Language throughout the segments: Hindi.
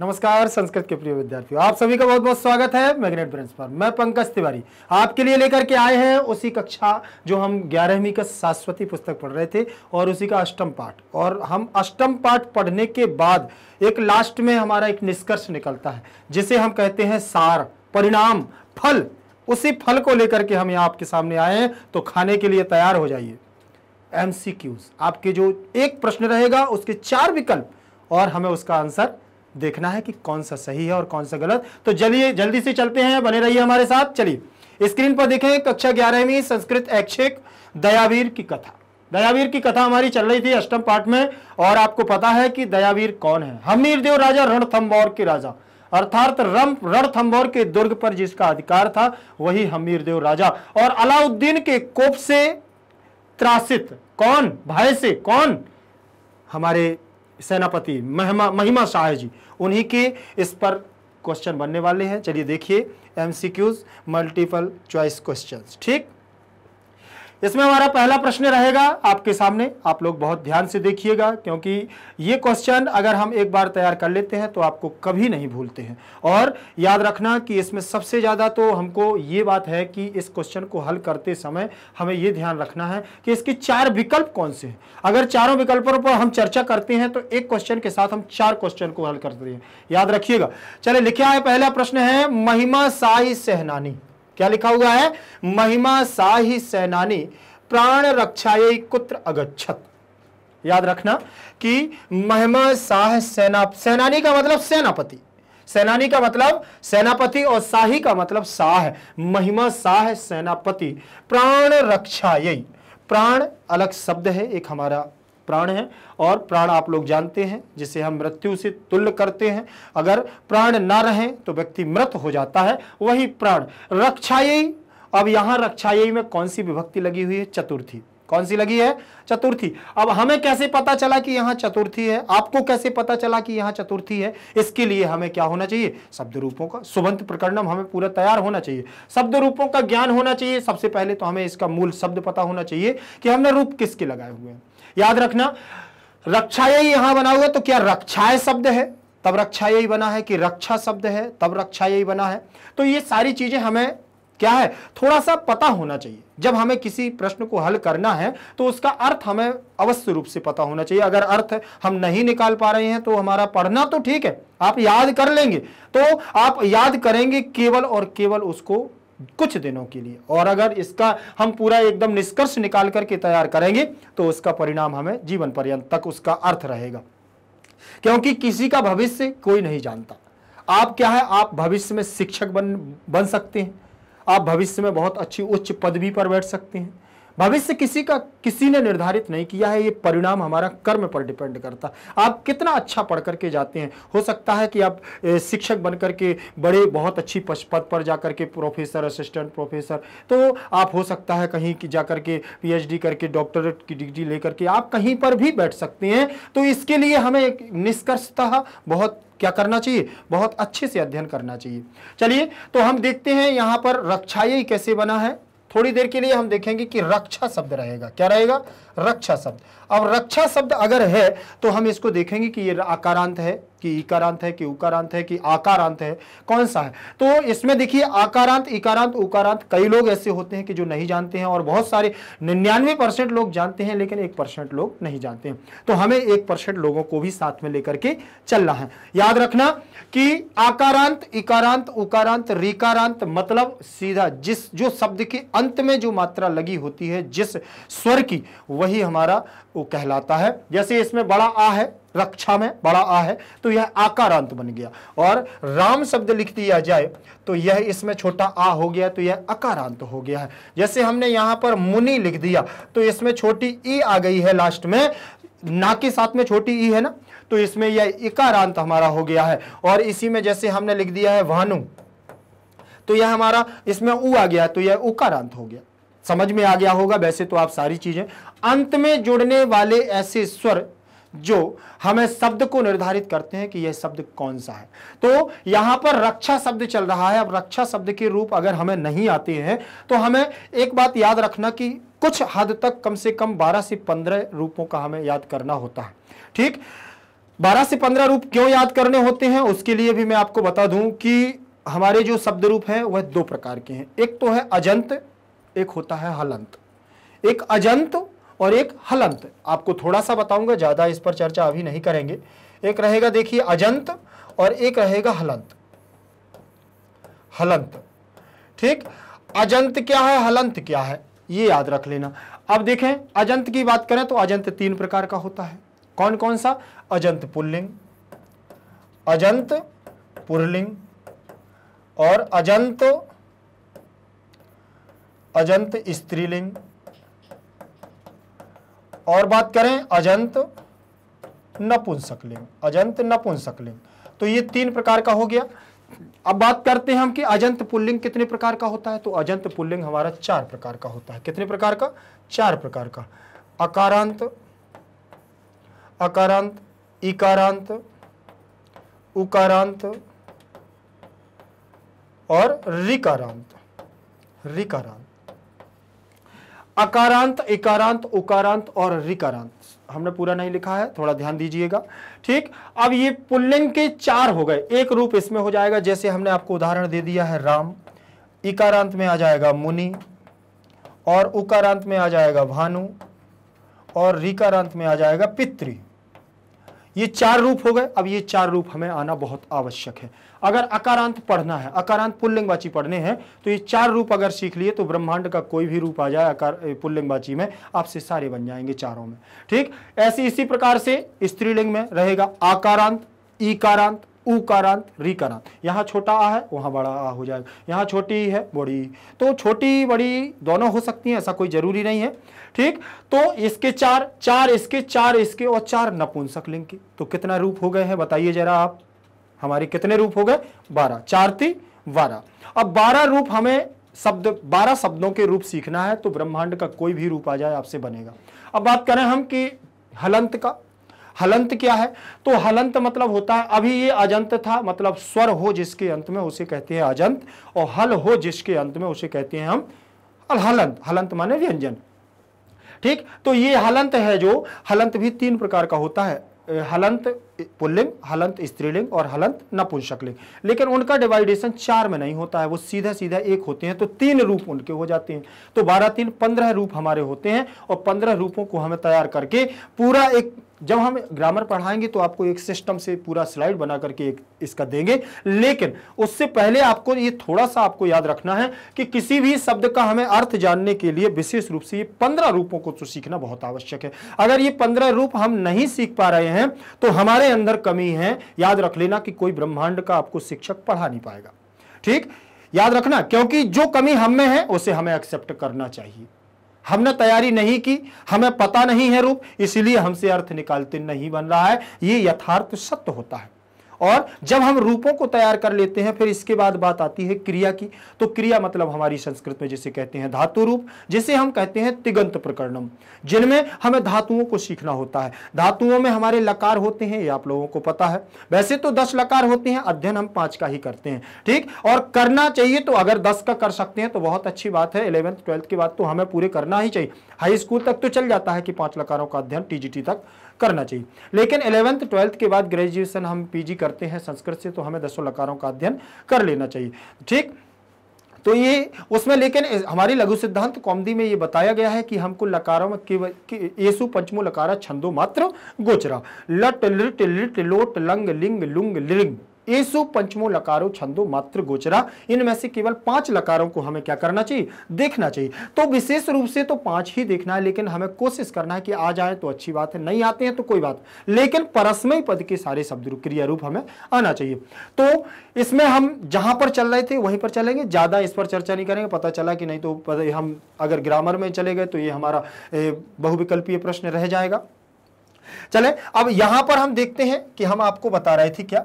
नमस्कार, संस्कृत के प्रिय विद्यार्थियों। आप सभी का बहुत बहुत स्वागत है मैग्नेट ब्रेंस पर। मैं पंकज तिवारी। आपके लिए लेकर के आए हैं उसी कक्षा जो हम ग्यारहवीं का शाश्वती पुस्तक पढ़ रहे थे और उसी का अष्टम पाठ। और हम अष्टम पाठ पढ़ने के बाद एक लास्ट में हमारा एक निष्कर्ष निकलता है, जिसे हम कहते हैं सार, परिणाम, फल। उसी फल को लेकर के हम यहाँ आपके सामने आए हैं तो खाने के लिए तैयार हो जाइए। एमसीक्यूज आपके जो एक प्रश्न रहेगा, उसके चार विकल्प और हमें उसका आंसर देखना है कि कौन सा सही है और कौन सा गलत। तो चलिए जल्दी से चलते हैं, बने रहिए हमारे साथ। चलिए, स्क्रीन पर देखें, कक्षा ग्यारहवीं संस्कृत ऐच्छिक दयावीर की कथा। दयावीर की कथा हमारी चल रही थी अष्टम पाठ में, और आपको पता है कि दयावीर कौन है। हमीर देव राजा रणथम्बौर के राजा। अर्थात रम रणथंबौर के दुर्ग पर जिसका अधिकार था, वही हमीर देव राजा। और अलाउद्दीन के कोप से त्रासित, कौन? भय से कौन? हमारे सेनापति, महिमा महिमा शाह जी उन्हीं के इस पर क्वेश्चन बनने वाले हैं। चलिए देखिए एमसीक्यूज मल्टीपल चॉइस क्वेश्चंस ठीक? इसमें हमारा पहला प्रश्न रहेगा, आपके सामने। आप लोग बहुत ध्यान से देखिएगा, क्योंकि ये क्वेश्चन अगर हम एक बार तैयार कर लेते हैं तो आपको कभी नहीं भूलते हैं। और याद रखना कि इसमें सबसे ज़्यादा तो हमको ये बात है कि इस क्वेश्चन को हल करते समय हमें ये ध्यान रखना है कि इसके चार विकल्प कौन से हैं। अगर चारों विकल्पों पर हम चर्चा करते हैं तो एक क्वेश्चन के साथ हम चार क्वेश्चन को हल करते हैं। याद रखिएगा। चले लिखा है पहला प्रश्न है, महिमा साई सहनानी। क्या लिखा हुआ है? महिमा साही सेनानी, प्राण रक्षाए कुत्र अगछत याद रखना कि महिमा साह सेना, सेनानी का मतलब सेनापति। सेनानी का मतलब सेनापति और शाही का मतलब साह। महिमा साह सेनापति, प्राण रक्षाय। प्राण अलग शब्द है, एक हमारा प्राण है और प्राण आप लोग जानते हैं, जिसे हम मृत्यु से तुल्य करते हैं। अगर प्राण ना रहे तो व्यक्ति मृत हो जाता है। वही प्राण, रक्षायी। अब यहाँ रक्षायी में कौन सी विभक्ति लगी हुई है? चतुर्थी। कौन सी लगी है? चतुर्थी। अब हमें कैसे पता चला कि यहाँ चतुर्थी है? आपको कैसे पता चला कि यहाँ चतुर्थी है? इसके लिए हमें क्या होना चाहिए? शब्द रूपों का सुबंत प्रकरणम हमें पूरा तैयार होना चाहिए। शब्द रूपों का ज्ञान होना चाहिए। सबसे पहले तो हमें इसका मूल शब्द पता होना चाहिए कि हमने रूप किसके लगाए हुए हैं? याद रखना रक्षाय यहाँ बना हुआ तो क्या रक्षाय शब्द है? तब रक्षाय बना है कि रक्षा शब्द है, तब रक्षाय बना है। तो ये सारी चीज़ें हमें, क्या है थोड़ा सा पता होना चाहिए। जब हमें किसी प्रश्न को हल करना है तो उसका अर्थ हमें अवश्य रूप से पता होना चाहिए। अगर अर्थ हम नहीं निकाल पा रहे हैं तो हमारा पढ़ना तो ठीक है, आप याद कर लेंगे। तो आप याद करेंगे केवल और केवल उसको कुछ दिनों के लिए। और अगर इसका हम पूरा एकदम निष्कर्ष निकाल करके तैयार करेंगे तो उसका परिणाम हमें जीवन पर्यंत तक उसका अर्थ रहेगा। क्योंकि किसी का भविष्य कोई नहीं जानता। आप क्या है? आप भविष्य में शिक्षक बन बन सकते हैं। आप भविष्य में बहुत अच्छी उच्च पदवी पर बैठ सकते हैं। भविष्य किसी का, किसी ने निर्धारित नहीं किया है, ये परिणाम हमारा कर्म पर डिपेंड करता। आप कितना अच्छा पढ़ करके जाते हैं, हो सकता है कि आप शिक्षक बन करके बड़े, बहुत अच्छी पद पर जाकर के प्रोफेसर, असिस्टेंट प्रोफेसर तो आप हो सकता है कहीं की जाकर के पीएचडी करके, डॉक्टरेट की डिग्री लेकर के आप कहीं पर भी बैठ सकते हैं तो इसके लिए हमें निष्कर्षतः बहुत, क्या करना चाहिए? बहुत अच्छे से अध्ययन करना चाहिए। चलिए तो हम देखते हैं यहाँ पर रक्षाई कैसे बना है। थोड़ी देर के लिए हम देखेंगे कि रक्षा शब्द रहेगा। क्या रहेगा? रक्षा शब्द। अब रक्षा शब्द अगर है तो हम इसको देखेंगे कि ये आकारांत है। कि इकारांत है, कि उकारांत है, कि आकारांत है, कौन सा है? तो इसमें देखिए, आकारांत, इकारांत, उकारांत, कई लोग ऐसे होते हैं कि जो नहीं जानते हैं और बहुत सारे निन्यानवे परसेंट लोग जानते हैं, लेकिन एक परसेंट लोग नहीं जानते हैं। तो हमें एक परसेंट लोगों को भी साथ में लेकर के चलना है। याद रखना कि आकारांत, इकारांत, उकारांत, रिकारांत मतलब सीधा जिस, जो शब्द के अंत में जो मात्रा लगी होती है, जिस स्वर की, वही हमारा वो कहलाता है। जैसे इसमें बड़ा आ है, रक्षा में बड़ा आ है तो यह आकारांत बन गया। और राम शब्द लिख दिया जाए तो यह इसमें छोटा आ हो गया तो यह अकारांत हो गया है। जैसे हमने यहाँ पर मुनि लिख दिया तो इसमें छोटी ई आ गई है लास्ट में। ना के साथ में छोटी ई है ना तो इसमें यह इकारांत हमारा हो गया है। और इसी में जैसे हमने लिख दिया है, भानु तो यह हमारा इसमें ऊ आ गया तो यह उकारांत हो गया। समझ में आ गया होगा, वैसे तो आप सारी चीज़ें। अंत में जुड़ने वाले ऐसे स्वर जो हमें शब्द को निर्धारित करते हैं कि यह शब्द कौन सा है। तो यहाँ पर रक्षा शब्द चल रहा है। अब रक्षा शब्द के रूप अगर हमें नहीं आते हैं तो हमें एक बात याद रखना कि कुछ हद तक कम से कम 12 से 15 रूपों का हमें याद करना होता है। ठीक? बारह से पंद्रह रूप क्यों याद करने होते हैं, उसके लिए भी मैं आपको बता दूँ कि हमारे जो शब्द रूप हैं, वह दो प्रकार के हैं। एक तो है अजंत एक होता है हलंत। एक अजंत और एक हलंत। आपको थोड़ा सा बताऊँगा, ज़्यादा इस पर चर्चा अभी नहीं करेंगे। एक रहेगा, देखिए, अजंत और एक रहेगा हलंत। हलंत। ठीक? अजंत क्या है, हलंत क्या है? ये याद रख लेना। अब देखें, अजंत की बात करें तो अजंत तीन प्रकार का होता है। कौन कौन सा? अजंत पुल्लिंग, अजंत पुरलिंग और अजंत अजंत स्त्रीलिंग। और बात करें अजंत नपुंसकलिंग अजंत नपुंसकलिंग। तो ये तीन प्रकार का हो गया। अब बात करते हैं हम कि अजंत पुल्लिंग कितने प्रकार का होता है। तो अजंत पुल्लिंग हमारा चार प्रकार का होता है। कितने प्रकार का? चार प्रकार का। अकारांत अकारांत, इकारांत, उकारांत और रिकारांत। रिकारांत। अकारांत इकारांत उकारांत और रिकारांत। हमने पूरा नहीं लिखा है, थोड़ा ध्यान दीजिएगा। ठीक? अब ये पुल्लिंग के चार हो गए। एक रूप इसमें हो जाएगा, जैसे हमने आपको उदाहरण दे दिया है, राम। इकारांत में आ जाएगा मुनि और उकारांत में आ जाएगा भानु और रिकारांत में आ जाएगा पितृ। ये चार रूप हो गए। अब ये चार रूप हमें आना बहुत आवश्यक है। अगर अकारांत पढ़ना है, अकारांत पुल्लिंगवाची पढ़ने हैं तो ये चार रूप अगर सीख लिए तो ब्रह्मांड का कोई भी रूप आ जाए, अकार पुल्लिंगवाची में आपसे सारे बन जाएँगे चारों में। ठीक? ऐसे इसी प्रकार से स्त्रीलिंग में रहेगा आकारांत, ईकारांत, उकारांत, रिकारांत। यहाँ छोटा आ है, वहाँ बड़ा आ हो जाएगा। यहाँ छोटी है, बड़ी। तो छोटी, बड़ी दोनों हो सकती हैं, ऐसा कोई ज़रूरी नहीं है। ठीक? तो इसके चार चार इसके चार इसके और चार नपुंसक लिंग के। तो कितना रूप हो गए हैं, बताइए जरा आप। हमारे कितने रूप हो गए? बारह। चार थी बारह। अब बारह रूप हमें शब्द, बारह शब्दों के रूप सीखना है तो ब्रह्मांड का कोई भी रूप आ जाए, आपसे बनेगा। अब बात करें हम कि हलंत का। हलंत क्या है? तो हलंत मतलब होता है, अभी ये अजंत था मतलब स्वर हो जिसके अंत में उसे कहते हैं अजंत, और हल हो जिसके अंत में उसे कहते हैं हम हलंत। हलंत माने व्यंजन। ठीक? तो ये हलंत है जो, हलंत भी तीन प्रकार का होता है। हलंत पुल्लिंग, हलंत, स्त्रीलिंग और हलंत नपुंसकलिंग। लेकिन उनका डिवाइडेशन चार में नहीं होता है, वो सीधा सीधा एक होते हैं तो तीन रूप उनके हो जाते हैं। तो बारह तीन पंद्रह रूप हमारे होते हैं और पंद्रह रूपों को हमें तैयार करके पूरा एक, जब हम ग्रामर पढ़ाएँगे तो आपको एक सिस्टम से पूरा स्लाइड बना करके एक इसका देंगे। लेकिन उससे पहले आपको ये थोड़ा सा आपको याद रखना है कि किसी भी शब्द का हमें अर्थ जानने के लिए विशेष रूप से ये पंद्रह रूपों को तो सीखना बहुत आवश्यक है। अगर ये पंद्रह रूप हम नहीं सीख पा रहे हैं तो हमारे अंदर कमी है। याद रख लेना कि कोई ब्रह्मांड का आपको शिक्षक पढ़ा नहीं पाएगा। ठीक? याद रखना, क्योंकि जो कमी हम में है, उसे हमें एक्सेप्ट करना चाहिए। हमने तैयारी नहीं की, हमें पता नहीं है रूप, इसलिए हमसे अर्थ निकालते नहीं बन रहा है। ये यथार्थ सत्य होता है। और जब हम रूपों को तैयार कर लेते हैं, फिर इसके बाद बात आती है क्रिया की। तो क्रिया मतलब हमारी संस्कृत में जिसे कहते हैं धातु रूप, जिसे हम कहते हैं तिगंत प्रकरणम, जिनमें हमें धातुओं को सीखना होता है। धातुओं में हमारे लकार होते हैं, ये आप लोगों को पता है। वैसे तो दस लकार होते हैं, अध्ययन हम पाँच का ही करते हैं, ठीक? और करना चाहिए तो अगर दस का कर सकते हैं तो बहुत अच्छी बात है। इलेवेंथ, ट्वेल्थ के बाद तो हमें पूरे करना ही चाहिए। हाई स्कूल तक तो चल जाता है कि पाँच लकारों का अध्ययन, टीजीटी तक। करना चाहिए। लेकिन इलेवेंथ, ट्वेल्थ के बाद ग्रेजुएशन हम पीजी करते हैं संस्कृत से तो हमें दसों लकारों का अध्ययन कर लेना चाहिए। ठीक? तो ये उसमें लेकिन हमारी लघु सिद्धांत कौमदी में ये बताया गया है कि हमको लकारों में केवल येसु पंचमो लकारा छंदो मात्र गोचरा। लट, लिट लिट, लोट, लंग, लिंग, लुंग, लिंग। एसु पंचमो लकारो, छंदो मात्र गोचरा। इनमें से केवल पाँच लकारों को हमें क्या करना चाहिए? देखना चाहिए। तो विशेष रूप से तो पाँच ही देखना है, लेकिन हमें कोशिश करना है कि आ जाए तो अच्छी बात है, नहीं आते हैं तो कोई बात। लेकिन परस्मय पद के सारे शब्द क्रिया रूप हमें आना चाहिए। तो इसमें हम जहाँ पर चल रहे थे, वहीं पर चलेंगे। ज़्यादा इस पर चर्चा नहीं करेंगे, पता चला कि नहीं तो हम अगर ग्रामर में चले गए तो ये हमारा बहुविकल्पीय प्रश्न रह जाएगा। चले, अब यहाँ पर हम देखते हैं कि हम आपको बता रहे थे क्या?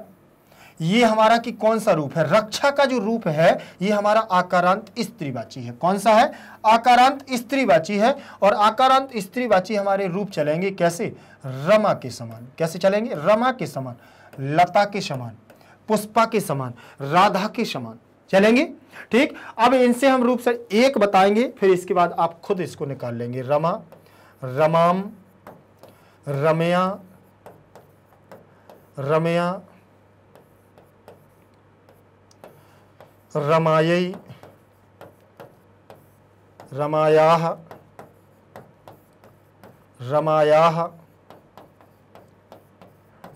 ये हमारा कि कौन सा रूप है? रक्षा का जो रूप है, ये हमारा आकारांत स्त्रीवाची है। कौन सा है? आकारांत स्त्रीवाची है और आकारांत स्त्रीवाची हमारे रूप चलेंगे कैसे? रमा के समान। कैसे चलेंगे? रमा के समान, लता के समान, पुष्पा के समान, राधा के समान। चलेंगे? ठीक? अब इनसे हम रूप से एक बताएँगे, फिर इसके बाद आप खुद इसको निकाल लेंगे। रमा, रमाम, रमया रमया रमायै, रमायाः रमायाः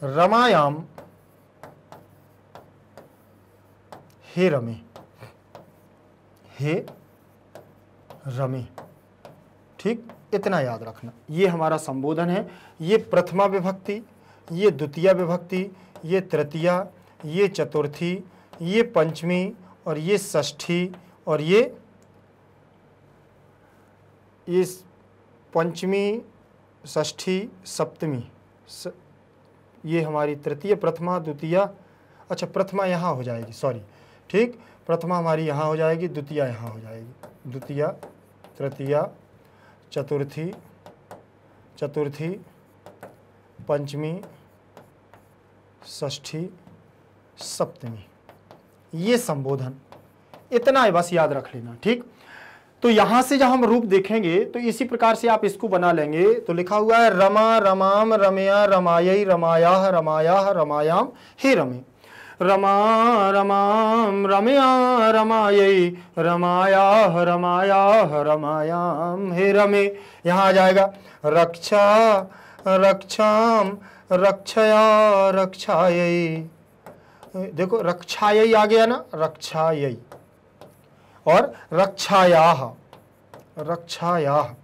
रमायाम हे रमे हे रमे, ठीक इतना याद रखना। ये हमारा संबोधन है, ये प्रथमा विभक्ति, ये द्वितीय विभक्ति, ये तृतीया, ये चतुर्थी, ये पंचमी और ये षष्ठी और ये ये पंचमी षष्ठी सप्तमी स, ये हमारी तृतीय प्रथमा द्वितीय। अच्छा प्रथमा यहाँ हो जाएगी सॉरी ठीक? प्रथमा हमारी यहाँ हो जाएगी द्वितीय यहाँ हो जाएगी। द्वितीय तृतीया चतुर्थी चतुर्थी पंचमी षष्ठी सप्तमी। ये संबोधन। इतना है, बस याद रख लेना, ठीक? तो यहाँ से जब हम रूप देखेंगे तो इसी प्रकार से आप इसको बना लेंगे। तो लिखा हुआ है, रमा रमाम रमया रमायई रमाया रमाया रमायाम, हे रमे। रमा रमाम रमया रमायई रमाया रमाया रमायाम, हे रमे। यहाँ आ जाएगा, रक्षा, रक्षाम, रक्षया रक्षायई देखो रक्षायई आ गया ना रक्षायई और रक्षाया रक्षाया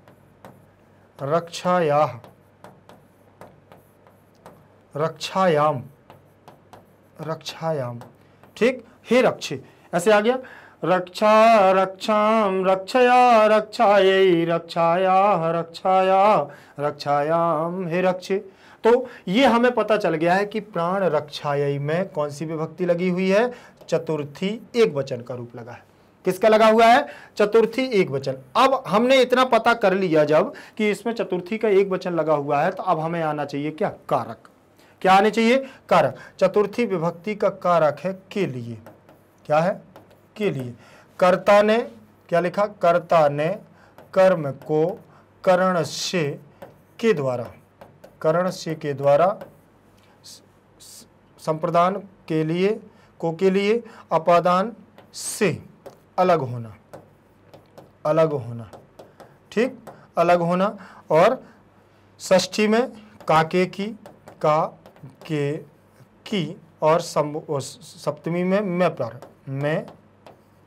रक्षाया, रक्षायाम रक्षायाम। ठीक? हे रक्षे, ऐसे आ गया। रक्षा रक्षाम रक्षया, रक्षायै, रक्षाया रक्षाया, रक्षायाम। हे रक्षे तो ये हमें पता चल गया है कि प्राण रक्षायै में कौन सी विभक्ति लगी हुई है? चतुर्थी एक वचन का रूप लगा है। किसका लगा हुआ है? चतुर्थी एक वचन। अब हमने इतना पता कर लिया जब कि इसमें चतुर्थी का एक वचन लगा हुआ है तो अब हमें आना चाहिए क्या? कारक। क्या आने चाहिए? कारक। चतुर्थी विभक्ति का कारक है के लिए। क्या है? के लिए। कर्ता ने, क्या लिखा? कर्ता ने कर्म को करण से के द्वारा करण से के द्वारा संप्रदान के लिए, को के लिए अपादान से अलग होना अलग होना, ठीक? अलग होना और षष्ठी में काके की, का, के, की और सप्तमी में मैं पर मैं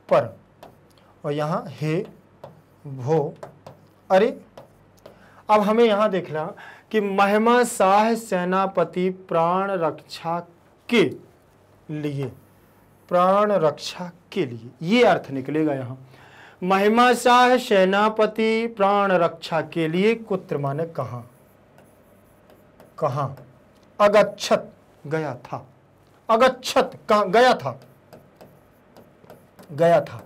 पर। और यहाँ हे, भो, अरे, अब हमें यहाँ देखना कि महिमा शाह सेनापति प्राण रक्षा के लिए, प्राण रक्षा के लिए। ये अर्थ निकलेगा यहाँ। महिमा शाह सेनापति प्राण रक्षा के लिए कुत्र माने कहा? कहा? अगच्छत गया था। अगच्छत कहा? गया था। गया था।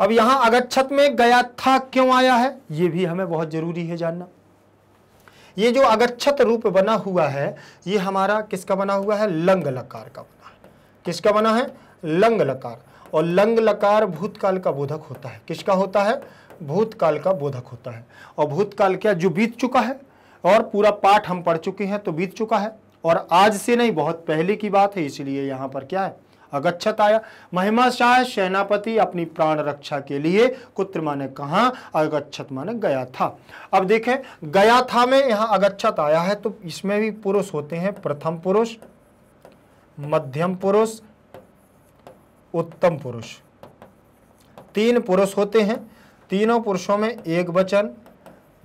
अब यहाँ अगच्छत में गया था क्यों आया है? यह भी हमें बहुत ज़रूरी है जानना। ये जो अगच्छत रूप बना हुआ है, ये हमारा किसका बना हुआ है? लंग लकार का बना है। किसका बना है? लंग लकार। और लंग लकार भूतकाल का बोधक होता है। किसका होता है? भूतकाल का बोधक होता है। और भूतकाल क्या जो बीत चुका है? और पूरा पाठ हम पढ़ चुके हैं तो बीत चुका है। और आज से नहीं, बहुत पहले की बात है, इसलिए यहाँ पर क्या है? अगच्छत आया महिमा शाह सेनापति अपनी प्राण रक्षा के लिए कुत्र माने कहा अगच्छत माने गया था। अब देखें, गया था में यहाँ अगच्छत आया है तो इसमें भी पुरुष होते हैं। प्रथम पुरुष, मध्यम पुरुष, उत्तम पुरुष। तीन पुरुष होते हैं। तीनों पुरुषों में एक वचन,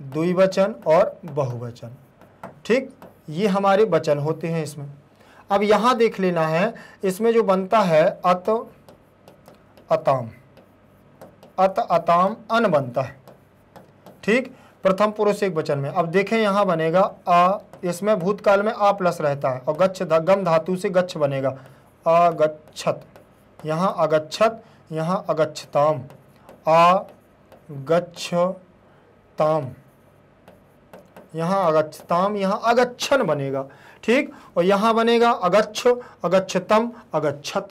द्विवचन और बहुवचन। ठीक, ये हमारे वचन होते हैं इसमें। अब यहाँ देख लेना है, इसमें जो बनता है, अत, अताम। अत, अताम, अन बनता है। ठीक? प्रथम पुरुष एक वचन में। अब देखें यहाँ बनेगा आ इसमें भूतकाल में आ प्लस रहता है, और गच्छ गम धातु से गच्छ बनेगा। अगच्छत। यहाँ अगच्छत, यहाँ अगच्छताम। आ गच्छ ताम यहाँ अगच्छताम, यहाँ अगच्छन बनेगा। ठीक? और यहाँ बनेगा अगच्छ, अगच्छतम, अगच्छत।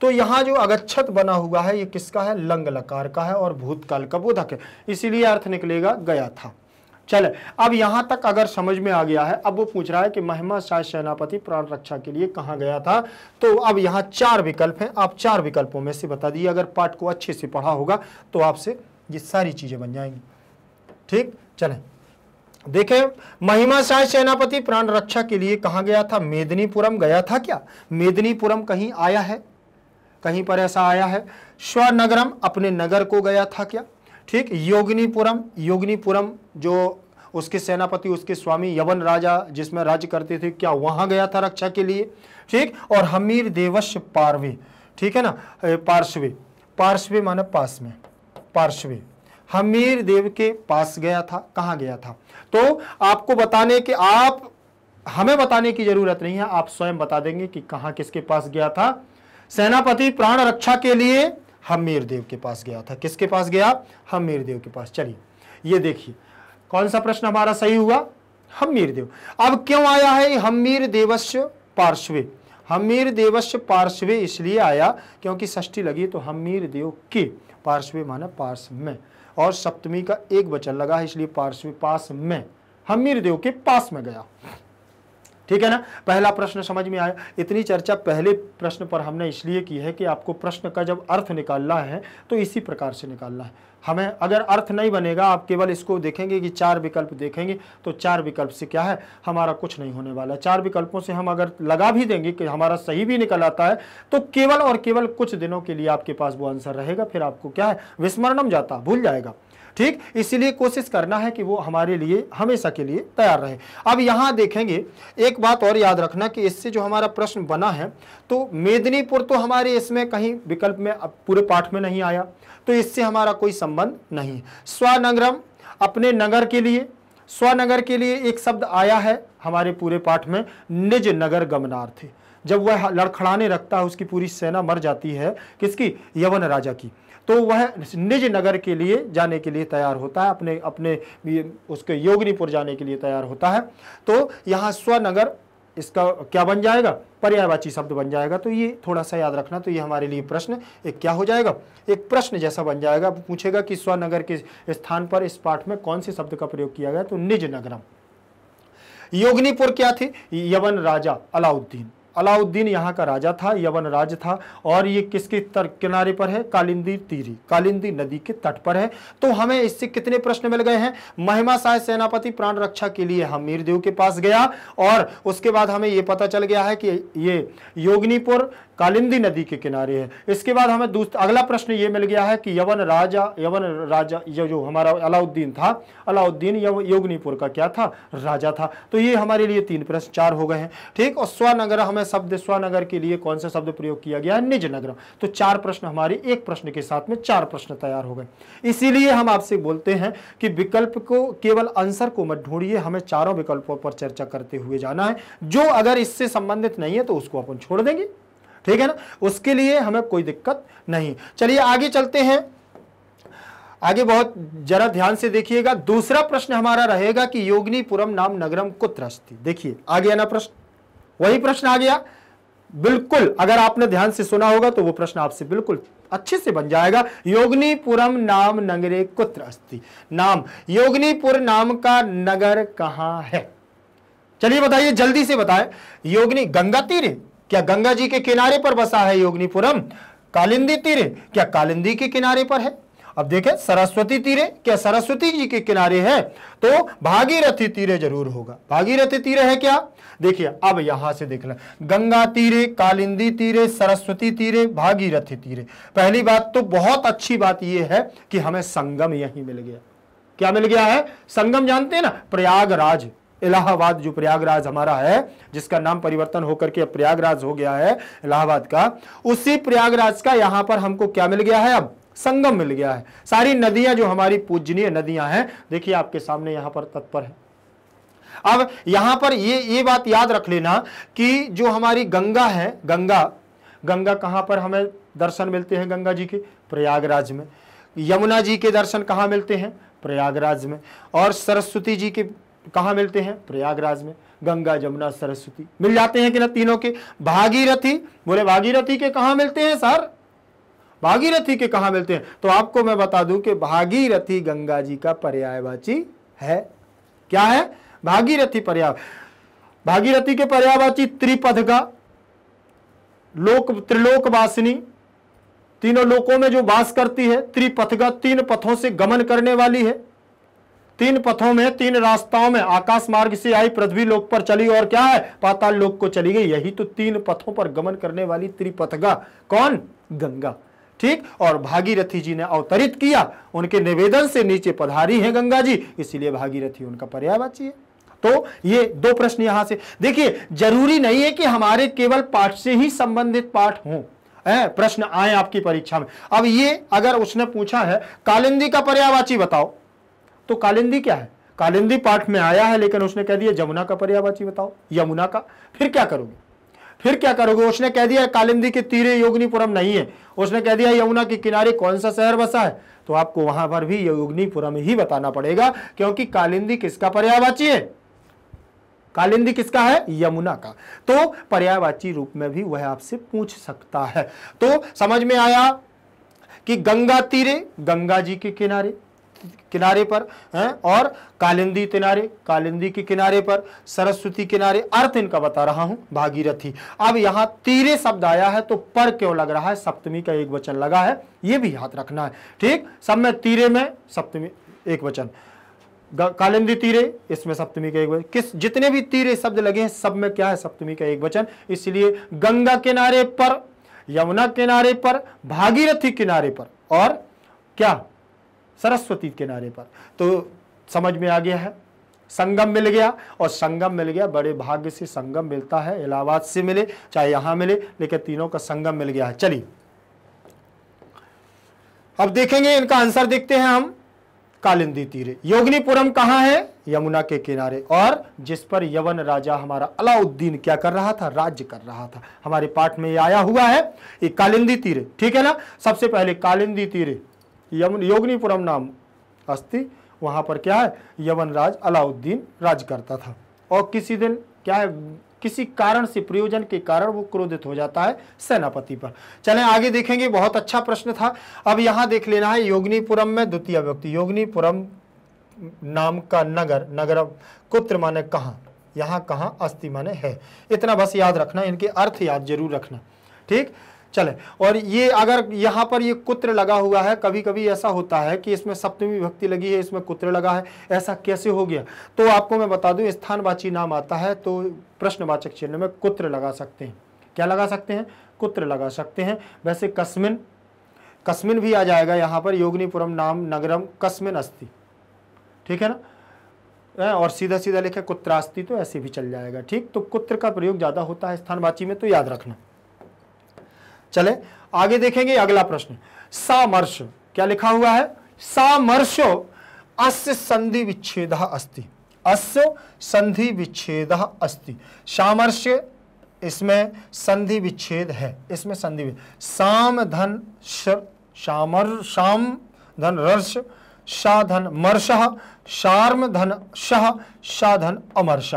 तो यहाँ जो अगच्छत बना हुआ है, ये किसका है? लंग लकार का है और भूतकाल का बोधक है। इसीलिए अर्थ निकलेगा गया था। चले, अब यहाँ तक अगर समझ में आ गया है, अब वो पूछ रहा है कि महिमा शाह सेनापति प्राण रक्षा के लिए कहाँ गया था? तो अब यहाँ चार विकल्प हैं। आप चार विकल्पों में से बता दिए अगर पाठ को अच्छे से पढ़ा होगा तो आपसे ये सारी चीज़ें बन जाएँगी। ठीक? चले। देखे महिमा शाह सेनापति प्राण रक्षा के लिए कहा गया था, मेदिनीपुरम गया था क्या? मेदिनीपुरम कहीं आया है? कहीं पर ऐसा आया है? स्वनगरम अपने नगर को गया था क्या? ठीक, योगिनीपुरम योगिनीपुरम जो उसके सेनापति, उसके स्वामी यवन राजा जिसमें राज्य करते थे, क्या वहाँ गया था रक्षा के लिए? ठीक, और हमीर देवश पार्वे, ठीक है ना? पार्श्वे पार्श्वे माने पास में, पार्श्वे। हमीर देव के पास गया था, कहाँ गया था? तो आपको बताने के, आप, हमें बताने की ज़रूरत नहीं है, आप स्वयं बता देंगे कि कहाँ किसके पास गया था। सेनापति प्राण रक्षा के लिए हमीर देव के पास गया था। किसके पास गया? हमीर देव के पास। चलिए, ये देखिए, कौन सा प्रश्न हमारा सही हुआ? हमीर देव। अब क्यों आया है हमीर देवस्य पार्श्वे? हमीर देवस्य पार्श्वे इसलिए आया क्योंकि षष्ठी लगी तो हमीर देव के पार्श्वे माना पार्श्व में। और सप्तमी का एक वचन लगा है, इसलिए पार्श्वी पास में। हमीर देव के पास में गया। ठीक है ना? पहला प्रश्न समझ में आया। इतनी चर्चा पहले प्रश्न पर हमने इसलिए की है कि आपको प्रश्न का जब अर्थ निकालना है तो इसी प्रकार से निकालना है। हमें अगर अर्थ नहीं बनेगा, आप केवल इसको देखेंगे कि चार विकल्प देखेंगे तो चार विकल्प से क्या है? हमारा कुछ नहीं होने वाला। चार विकल्पों से हम अगर लगा भी देंगे कि हमारा सही भी निकल आता है तो केवल और केवल कुछ दिनों के लिए आपके पास वो आंसर रहेगा, फिर आपको क्या है? विस्मरणम जाता, भूल जाएगा। ठीक? इसीलिए कोशिश करना है कि वो हमारे लिए, हमेशा के लिए तैयार रहे। अब यहाँ देखेंगे, एक बात और याद रखना कि इससे जो हमारा प्रश्न बना है तो मेदिनीपुर तो हमारे इसमें कहीं विकल्प में पूरे पाठ में नहीं आया तो इससे हमारा कोई संबंध नहीं। स्वनगरम अपने नगर के लिए, स्वनगर के लिए एक शब्द आया है हमारे पूरे पाठ में, निज नगर गमनार्थ जब वह लड़खड़ाने रखता है, उसकी पूरी सेना मर जाती है, किसकी? यवन राजा की। तो वह निज नगर के लिए जाने के लिए तैयार होता है, अपने अपने उसके योगनीपुर जाने के लिए तैयार होता है। तो यहाँ स्वनगर इसका क्या बन जाएगा? पर्यायवाची शब्द बन जाएगा। तो ये थोड़ा सा याद रखना तो ये हमारे लिए प्रश्न, एक क्या हो जाएगा? एक प्रश्न जैसा बन जाएगा। पूछेगा कि स्वनगर के स्थान पर इस पाठ में कौन से शब्द का प्रयोग किया गया? तो निज नगरम। योगनीपुर क्या थे? यवन राजा अलाउद्दीन। अलाउद्दीन यहाँ का राजा था यवन राज था और ये किसके तर, किनारे पर है? कालिंदी तीरी। कालिंदी नदी के तट पर है। तो हमें इससे कितने प्रश्न मिल गए हैं? महिमा शाह सेनापति प्राण रक्षा के लिए हम मीरदेव के पास गया और उसके बाद हमें ये पता चल गया है कि ये योगनीपुर कालिंदी नदी के किनारे है। इसके बाद हमें अगला प्रश्न ये मिल गया है कि यवन राजा यवन राजा जो जो हमारा अलाउद्दीन था, अलाउद्दीन योगनीपुर का क्या था? राजा था। तो ये हमारे लिए तीन प्रश्न, चार हो गए हैं। ठीक? और स्वनगर, हमें शब्द स्वनगर के लिए कौन सा शब्द प्रयोग किया गया है? निज नगर। तो चार प्रश्न हमारे एक प्रश्न के साथ में चार प्रश्न तैयार हो गए। इसीलिए हम आपसे बोलते हैं कि विकल्प को, केवल आंसर को मत ढूंढिए, हमें चारों विकल्पों पर चर्चा करते हुए जाना है। जो अगर इससे संबंधित नहीं है तो उसको अपन छोड़ देंगे। ठीक है ना? उसके लिए हमें कोई दिक्कत नहीं। चलिए, आगे चलते हैं। आगे बहुत जरा ध्यान से देखिएगा। दूसरा प्रश्न हमारा रहेगा कि योगनीपुरम नाम नगरम कुत्र देखिए आ गया ना प्रश्न? वही प्रश्न आ गया। बिल्कुल, अगर आपने ध्यान से सुना होगा तो वो प्रश्न आपसे बिल्कुल अच्छे से बन जाएगा। योगनीपुरम नाम नगरे कुत्र अस्ति। नाम, योगनीपुर नाम का नगर कहाँ है? चलिए बताइए, जल्दी से बताएँ। योगनी गंगा तीरे क्या गंगा जी के किनारे पर बसा है योगनीपुरम? कालिंदी तीरे, क्या कालिंदी के किनारे पर है? अब देखें, सरस्वती तीरे, क्या सरस्वती जी के किनारे है? तो भागीरथी तीरे ज़रूर होगा। भागीरथी तीरे है क्या? देखिए, अब यहाँ से देख गंगा तीरे, कालिंदी तीरे, सरस्वती तीरे, भागीरथी तीरे। पहली बात तो बहुत अच्छी बात यह है कि हमें संगम यही मिल गया। क्या मिल गया है? संगम जानते हैं ना? प्रयागराज। इलाहाबाद जो प्रयागराज हमारा है, जिसका नाम परिवर्तन होकर के प्रयागराज हो गया है, इलाहाबाद का, उसी प्रयागराज का यहाँ पर हमको क्या मिल गया है अब? संगम मिल गया है। सारी नदियाँ जो हमारी पूजनीय नदियाँ हैं, देखिए आपके सामने यहाँ पर तत्पर है। अब यहाँ पर ये ये बात याद रख लेना कि जो हमारी गंगा है, गंगा गंगा कहाँ पर हमें दर्शन मिलते हैं गंगा जी के? प्रयागराज में। यमुना जी के दर्शन कहाँ मिलते हैं? प्रयागराज में। और सरस्वती जी के कहा मिलते हैं? प्रयागराज में। गंगा जमुना सरस्वती। मिल जाते हैं कि ना तीनों के? भागीरथी। बोले, भागीरथी के कहा मिलते हैं, सर? भागीरथी के कहा मिलते हैं? तो आपको मैं बता दूँ कि भागीरथी गंगा जी का पर्यायवाची है। क्या है? भागीरथी पर्या, भागीरथी के पर्यायवाची त्रिपथ का लोक त्रिलोक वासिनी तीनों लोकों में जो वास करती है त्रिपथगा तीन पथों से गमन करने वाली है। तीन पथों में, तीन रास्ताओं में आकाश मार्ग से आई पृथ्वी लोक पर चली और क्या है? पाताल लोक को चली गई। यही तो तीन पथों पर गमन करने वाली त्रिपथगा। कौन? गंगा। ठीक? और भागीरथी जी ने अवतरित किया। उनके निवेदन से नीचे पधारी है गंगा जी, इसीलिए भागीरथी उनका पर्यावाची है। तो ये दो प्रश्न यहाँ से। देखिए, ज़रूरी नहीं है कि हमारे केवल पाठ से ही संबंधित पाठ हों। प्रश्न आए आपकी परीक्षा में। अब ये अगर उसने पूछा है, कालिंदी का पर्यावाची बताओ। तो कालिंदी क्या है? कालिंदी पाठ में आया है, लेकिन उसने कह दिया जमुना का पर्यावाची बताओ। यमुना का। फिर क्या करोगे? फिर क्या करोगे? उसने कह दिया, कालिंदी के तीरे योगनीपुरम नहीं है। उसने कह दिया, यमुना के किनारे कौन सा शहर बसा है? तो आपको वहाँ पर भी योगनीपुरम ही बताना पड़ेगा, क्योंकि कालिंदी किसका पर्यावाची है? कालिंदी किसका है? यमुना का। तो पर्यावाची रूप में भी वह आपसे पूछ सकता है। तो समझ में आया कि गंगा तीरे, गंगा जी के किनारे किनारे पर, है? और कालिंदी किनारे कालिंदी के किनारे पर, सरस्वती किनारे, अर्थ इनका बता रहा हूँ, भागीरथी। अब यहाँ तीरे शब्द आया है तो पर क्यों लग रहा है? सप्तमी का एक वचन लगा है यह भी याद रखना है। ठीक? सब में तीरे में, सप्तमी, एक वचन। कालिंदी तीरे, इसमें सप्तमी का एक वचन। किस, जितने भी तीरे शब्द लगे हैं, सब में क्या है? सप्तमी का एक वचन। इसलिए गंगा किनारे पर, यमुना किनारे पर, भागीरथी किनारे पर, और क्या? सरस्वती किनारे पर। तो समझ में आ गया है? संगम मिल गया और संगम मिल गया, बड़े भाग्य से संगम मिलता है, इलाहाबाद से मिले, चाहे यहाँ मिले, लेकिन तीनों का संगम मिल गया है। चलिए। अब देखेंगे, इनका आंसर देखते हैं हम। कालिंदी तीरे। योगनीपुरम कहाँ है? यमुना के किनारे। और जिस पर यवन राजा हमारा अलाउद्दीन क्या कर रहा था? राज्य कर रहा था। हमारे पाठ में ये आया हुआ है, ये कालिंदी तीरे। ठीक है ना? सबसे पहले कालिंदी तीरे। यमुन योगनीपुरम नाम अस्थि वहाँ पर क्या है? यवन राज अलाउद्दीन राज करता था। और किसी दिन क्या है? किसी कारण से, प्रयोजन के कारण वो क्रोधित हो जाता है सेनापति पर। चलें, आगे देखेंगे, बहुत अच्छा प्रश्न था। अब यहाँ देख लेना है, योगनीपुरम में द्वितीय व्यक्ति। योगनीपुरम नाम का नगर नगर कुत्र माने कहा? यहाँ कहा? अस्थि माने है। इतना बस याद रखना, इनके अर्थ याद ज़रूर रखना। ठीक? चले। और ये अगर यहाँ पर ये कुत्र लगा हुआ है कभी कभी ऐसा होता है कि इसमें सप्तमी भक्ति लगी है, इसमें कुत्र लगा है, ऐसा कैसे हो गया? तो आपको मैं बता दूँ, स्थानवाची नाम आता है तो प्रश्नवाचक चिन्ह में कुत्र लगा सकते हैं। क्या लगा सकते हैं? कुत्र लगा सकते हैं। वैसे कस्मिन कस्मिन भी आ जाएगा यहाँ पर, योगनीपुरम नाम नगरम कस्मिन अस्थि ठीक है ना? और सीधा सीधा लिखे कुत्रास्ति तो ऐसे भी चल जाएगा। ठीक? तो कुत्र का प्रयोग ज़्यादा होता है स्थानवाची में तो याद रखना। चले, आगे देखेंगे अगला प्रश्न। सामर्श क्या लिखा हुआ है? सामर्शो अस्य संधि विच्छेद अस्ति। अस्य संधि विच्छेद अस्ति। सामर्श्य इसमें संधि विच्छेद है। इसमें संधि साम धन शामर शाम धन रर्ष शा धन मर्ष शार्म धन शह शा धन अमर्ष।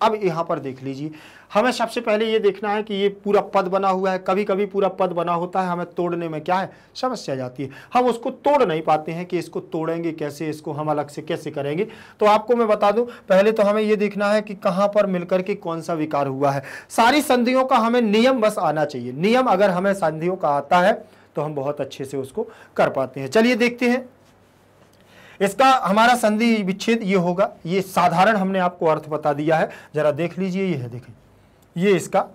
अब यहाँ पर देख लीजिए हमें सबसे पहले ये देखना है कि ये पूरा पद बना हुआ है कभी कभी पूरा पद बना होता है, हमें तोड़ने में क्या है, समस्या जाती है। हम उसको तोड़ नहीं पाते हैं कि इसको तोड़ेंगे कैसे, इसको हम अलग से कैसे करेंगे। तो आपको मैं बता दूँ, पहले तो हमें ये देखना है कि कहाँ पर मिलकर के कौन सा विकार हुआ है। सारी संधियों का हमें नियम बस आना चाहिए। नियम अगर हमें संधियों का आता है तो हम बहुत अच्छे से उसको कर पाते हैं। चलिए देखते हैं। इसका हमारा संधि विच्छेद ये होगा। ये साधारण हमने आपको अर्थ बता दिया है। जरा देख लीजिए, ये है, देखें। ये इसका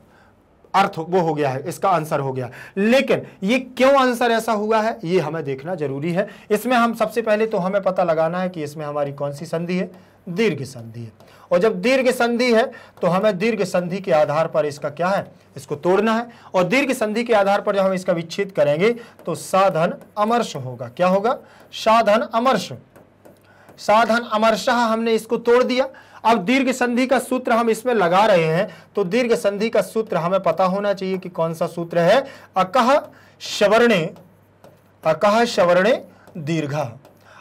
अर्थ वो हो गया है, इसका आंसर हो गया। लेकिन ये क्यों आंसर ऐसा हुआ है, ये हमें देखना ज़रूरी है। इसमें हम सबसे पहले तो हमें पता लगाना है कि इसमें हमारी कौन सी संधि है? दीर्घ संधि है। और जब दीर्घ संधि है तो हमें दीर्घ संधि के आधार पर इसका क्या है? इसको तोड़ना है। और दीर्घ संधि के आधार पर जब हम इसका विच्छेद करेंगे तो साधन अमर्श होगा। क्या होगा? साधन अमर्श साधन अमर्शाह हमने इसको तोड़ दिया। अब दीर्घ संधि का सूत्र हम इसमें लगा रहे हैं तो दीर्घ संधि का सूत्र हमें पता होना चाहिए कि कौन सा सूत्र है। अकह शवर्णे अकह शवर्णे दीर्घ।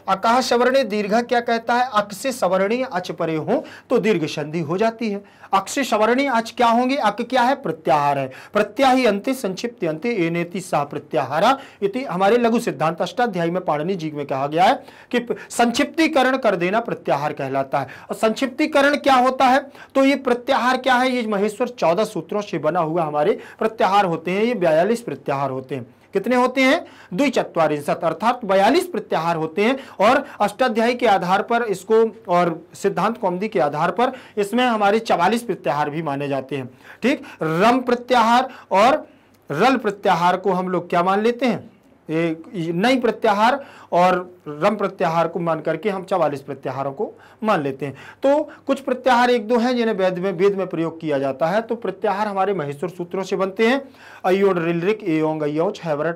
अकह सवर्णे दीर्घ क्या कहता है? अक से सवर्णीय अच परे हो तो दीर्घ संधि हो जाती है। अक्षय सवर्णी आज क्या होंगे? अक क्या है? प्रत्याहार है। प्रत्याही अंत्य संक्षिप्त अंत्य एनेति सह प्रत्याहारा इति हमारे लघु सिद्धांत अष्टाध्यायी में पाणनी जी में कहा गया है कि संक्षिप्तीकरण कर देना प्रत्याहार कहलाता है। और संक्षिप्तीकरण क्या होता है? तो ये प्रत्याहार क्या है? ये महेश्वर चौदह सूत्रों से बना हुआ हमारे प्रत्याहार होते हैं, ये बयालीस प्रत्याहार होते हैं। कितने होते हैं? द्वि चतवारिशत अर्थात बयालीस प्रत्याहार होते हैं और अष्टाध्यायी के आधार पर इसको और सिद्धांत कौमदी के आधार पर इसमें हमारे चवालीस प्रत्याहार भी माने जाते हैं। ठीक? रम प्रत्याहार और रल प्रत्याहार को हम लोग क्या मान लेते हैं? नई प्रत्याहार और रम प्रत्याहार को मान करके हम चवालीस प्रत्याहारों को मान लेते हैं। तो कुछ प्रत्याहार एक दो हैं जिन्हें वेद में वेद में प्रयोग किया जाता है। तो प्रत्याहार हमारे महेश्वर सूत्रों से बनते हैं। अयोड रिलरिक एयोंग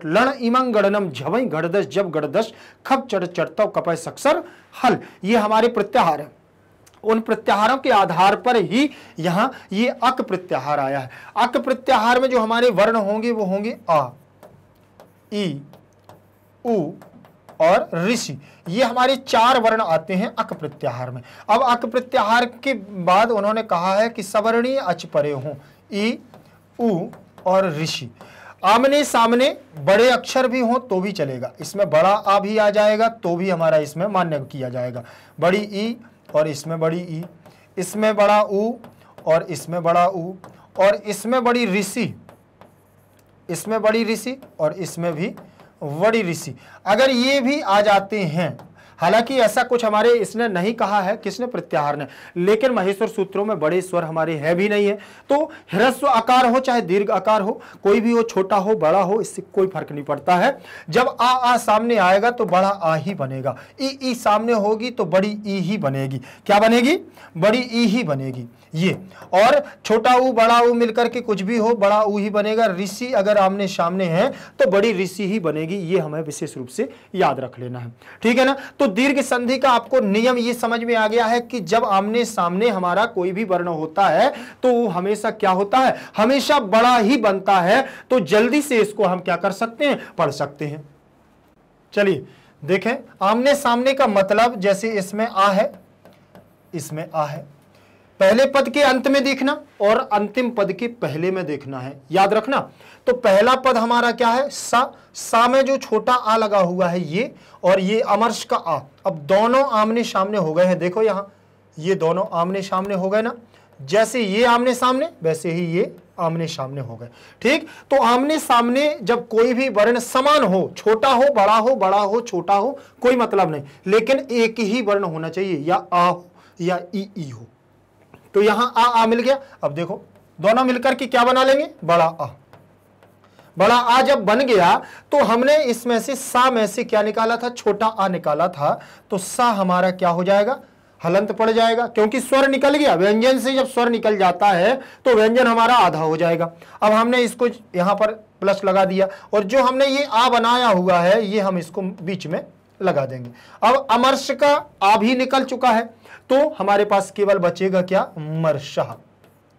लण इमंग गणनम झवई गढ़दस जब गढ़दस खप चढ़ चढ़ता कपय सक्सर हल। ये हमारे प्रत्याहार है। उन प्रत्याहारों के आधार पर ही यहाँ ये अक प्रत्याहार आया है। अक प्रत्याहार में जो हमारे वर्ण होंगे वो होंगे आ ई, उ और ऋषि, ये हमारे चार वर्ण आते हैं अक प्रत्याहार में। अब अक प्रत्याहार के बाद उन्होंने कहा है कि सवर्णीय अच परे हो, ई, उ और ऋषि। आमने सामने बड़े अक्षर भी हो तो भी चलेगा। इसमें बड़ा आ भी आ जाएगा तो भी हमारा इसमें मान्य किया जाएगा। बड़ी ई और इसमें बड़ी ई, इसमें बड़ा ऊ और इसमें बड़ा ऊ और इसमें बड़ी ऋषि। इसमें बड़ी ऋषि और इसमें भी बड़ी ऋषि। अगर ये भी आ जाते हैं हालाँकि ऐसा कुछ हमारे इसने नहीं कहा है, किसने? प्रत्याहार ने। लेकिन महेश्वर सूत्रों में बड़े स्वर हमारे है भी नहीं है। तो ह्रस्व आकार हो, चाहे दीर्घ आकार हो, कोई भी हो, छोटा हो, बड़ा हो, इससे कोई फ़र्क नहीं पड़ता है। जब आ आ सामने आएगा तो बड़ा आ ही बनेगा। ई ई सामने होगी तो बड़ी ई ही बनेगी। क्या बनेगी? बड़ी ई ही बनेगी। ये। और छोटा ऊ, बड़ा ऊ मिलकर के कुछ भी हो, बड़ा ऊ ही बनेगा। ऋषि अगर आमने सामने है तो बड़ी ऋषि ही बनेगी। ये हमें विशेष रूप से याद रख लेना है। ठीक है ना? तो दीर्घ संधि का आपको नियम ये समझ में आ गया है कि जब आमने सामने हमारा कोई भी वर्ण होता है तो हमेशा क्या होता है? हमेशा बड़ा ही बनता है। तो जल्दी से इसको हम क्या कर सकते हैं? पढ़ सकते हैं। चलिए, देखें। आमने सामने का मतलब जैसे इसमें आ है, इसमें आ है। पहले पद के अंत में देखना और अंतिम पद के पहले में देखना है। याद रखना तो पहला पद हमारा क्या है? सा। सा में जो छोटा आ लगा हुआ है ये और ये अमर्श का आ। अब दोनों आमने सामने हो गए हैं। देखो यहाँ, ये दोनों आमने सामने हो गए ना। जैसे ये आमने सामने, वैसे ही ये आमने सामने हो गए। ठीक? तो आमने सामने जब कोई भी वर्ण समान हो, छोटा हो, बड़ा हो बड़ा हो, छोटा हो, कोई मतलब नहीं। लेकिन एक ही वर्ण होना चाहिए, या आ हो, या ई ई हो। तो यहाँ आ आ मिल गया। अब देखो, दोनों मिलकर के क्या बना लेंगे? बड़ा आ। बड़ा आ जब बन गया तो हमने इसमें से सा में से क्या निकाला था? छोटा आ निकाला था। तो सा हमारा क्या हो जाएगा? हलंत पड़ जाएगा, क्योंकि स्वर निकल गया। व्यंजन से जब स्वर निकल जाता है तो व्यंजन हमारा आधा हो जाएगा। अब हमने इसको यहाँ पर प्लस लगा दिया, और जो हमने ये आ बनाया हुआ है, ये हम इसको बीच में लगा देंगे। अब अमर्श का आ भी निकल चुका है। तो हमारे पास केवल बचेगा क्या? मरशाह।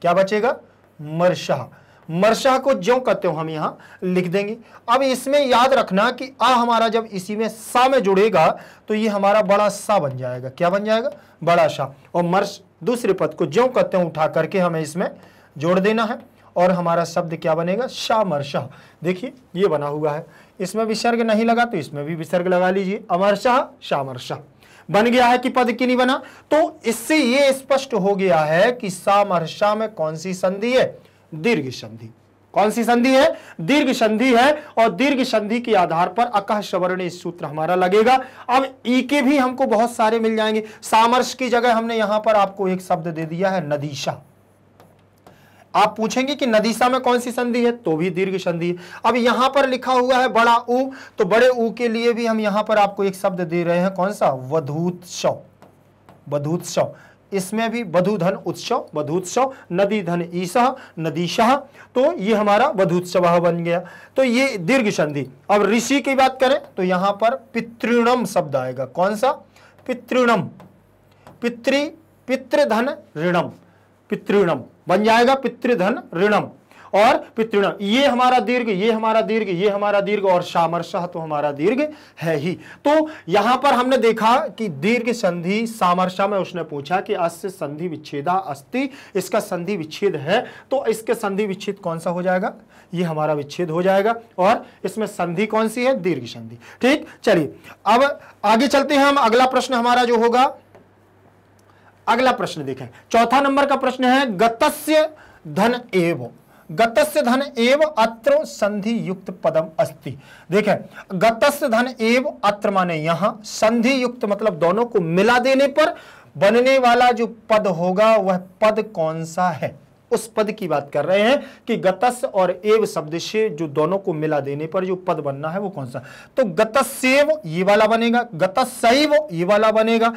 क्या बचेगा? मरशाह। मरशाह को ज्यो कहते हो हम यहाँ लिख देंगे। अब इसमें याद रखना कि आ हमारा जब इसी में सा में जुड़ेगा तो ये हमारा बड़ा सा बन जाएगा। क्या बन जाएगा? बड़ा शाह और मर्श दूसरे पद को ज्यो कहते हैं, उठा करके हमें इसमें जोड़ देना है। और हमारा शब्द क्या बनेगा? शाह मरशाह। देखिए, ये बना हुआ है। इसमें विसर्ग नहीं लगा तो इसमें भी विसर्ग लगा लीजिए। अमर शाह शामर शाह बन गया है कि पद की नहीं बना? तो इससे यह स्पष्ट हो गया है कि सामर्षा में कौन सी संधि है? दीर्घ संधि। कौन सी संधि है? दीर्घ संधि है, और दीर्घ संधि के आधार पर अकह सवर्ण सूत्र हमारा लगेगा। अब ई के भी हमको बहुत सारे मिल जाएँगे। सामर्श की जगह हमने यहाँ पर आपको एक शब्द दे दिया है, नदीशा। आप पूछेंगे कि नदीसा में कौन सी संधि है तो भी दीर्घ संधि है। अब यहाँ पर लिखा हुआ है बड़ा ऊ तो बड़े ऊ के लिए भी हम यहाँ पर आपको एक शब्द दे रहे हैं, कौन सा? वधुत्सव। वधुत्सव। इसमें भी वधुधन उत्सव, वधुत्सव नदी धन ईसा नदीशाह तो ये हमारा वधुत्सव बन गया। तो ये दीर्घ संधि। अब ऋषि की बात करें तो यहाँ पर पितृणम शब्द आएगा। कौन सा? पितृणम। पितृ, पितृधन ऋणम। पितृणम। बन जाएगा पितृधन ऋणम। और पितृण ये हमारा दीर्घ, ये हमारा दीर्घ, ये हमारा दीर्घ, और सामरसह तो हमारा दीर्घ है ही। तो यहाँ पर हमने देखा कि दीर्घ संधि सामरसा में उसने पूछा कि अस्य संधि विच्छेदा अस्ति, इसका संधि विच्छेद है तो इसके संधि विच्छेद कौन सा हो जाएगा? ये हमारा विच्छेद हो जाएगा। और इसमें संधि कौन सी है? दीर्घ संधि। ठीक, चलिए, अब आगे चलते हैं हम, अगला प्रश्न हमारा जो होगा अगला प्रश्न देखें। चौथा नंबर का प्रश्न है, गतस्य धन एव। गतस्य धन एव अत्र संधि युक्त पदम अस्ति। देखें, गतस्य धन एव अत्र माने यहाँ संधि युक्त मतलब दोनों को मिला देने पर बनने वाला जो पद होगा, वह पद कौन सा है? उस पद की बात कर रहे हैं कि गतस और एव शब्द से जो दोनों को मिला देने पर जो पद बनना है, वो कौन सा? तो गतस्यव ये वाला बनेगा गतस्व ये वाला बनेगा।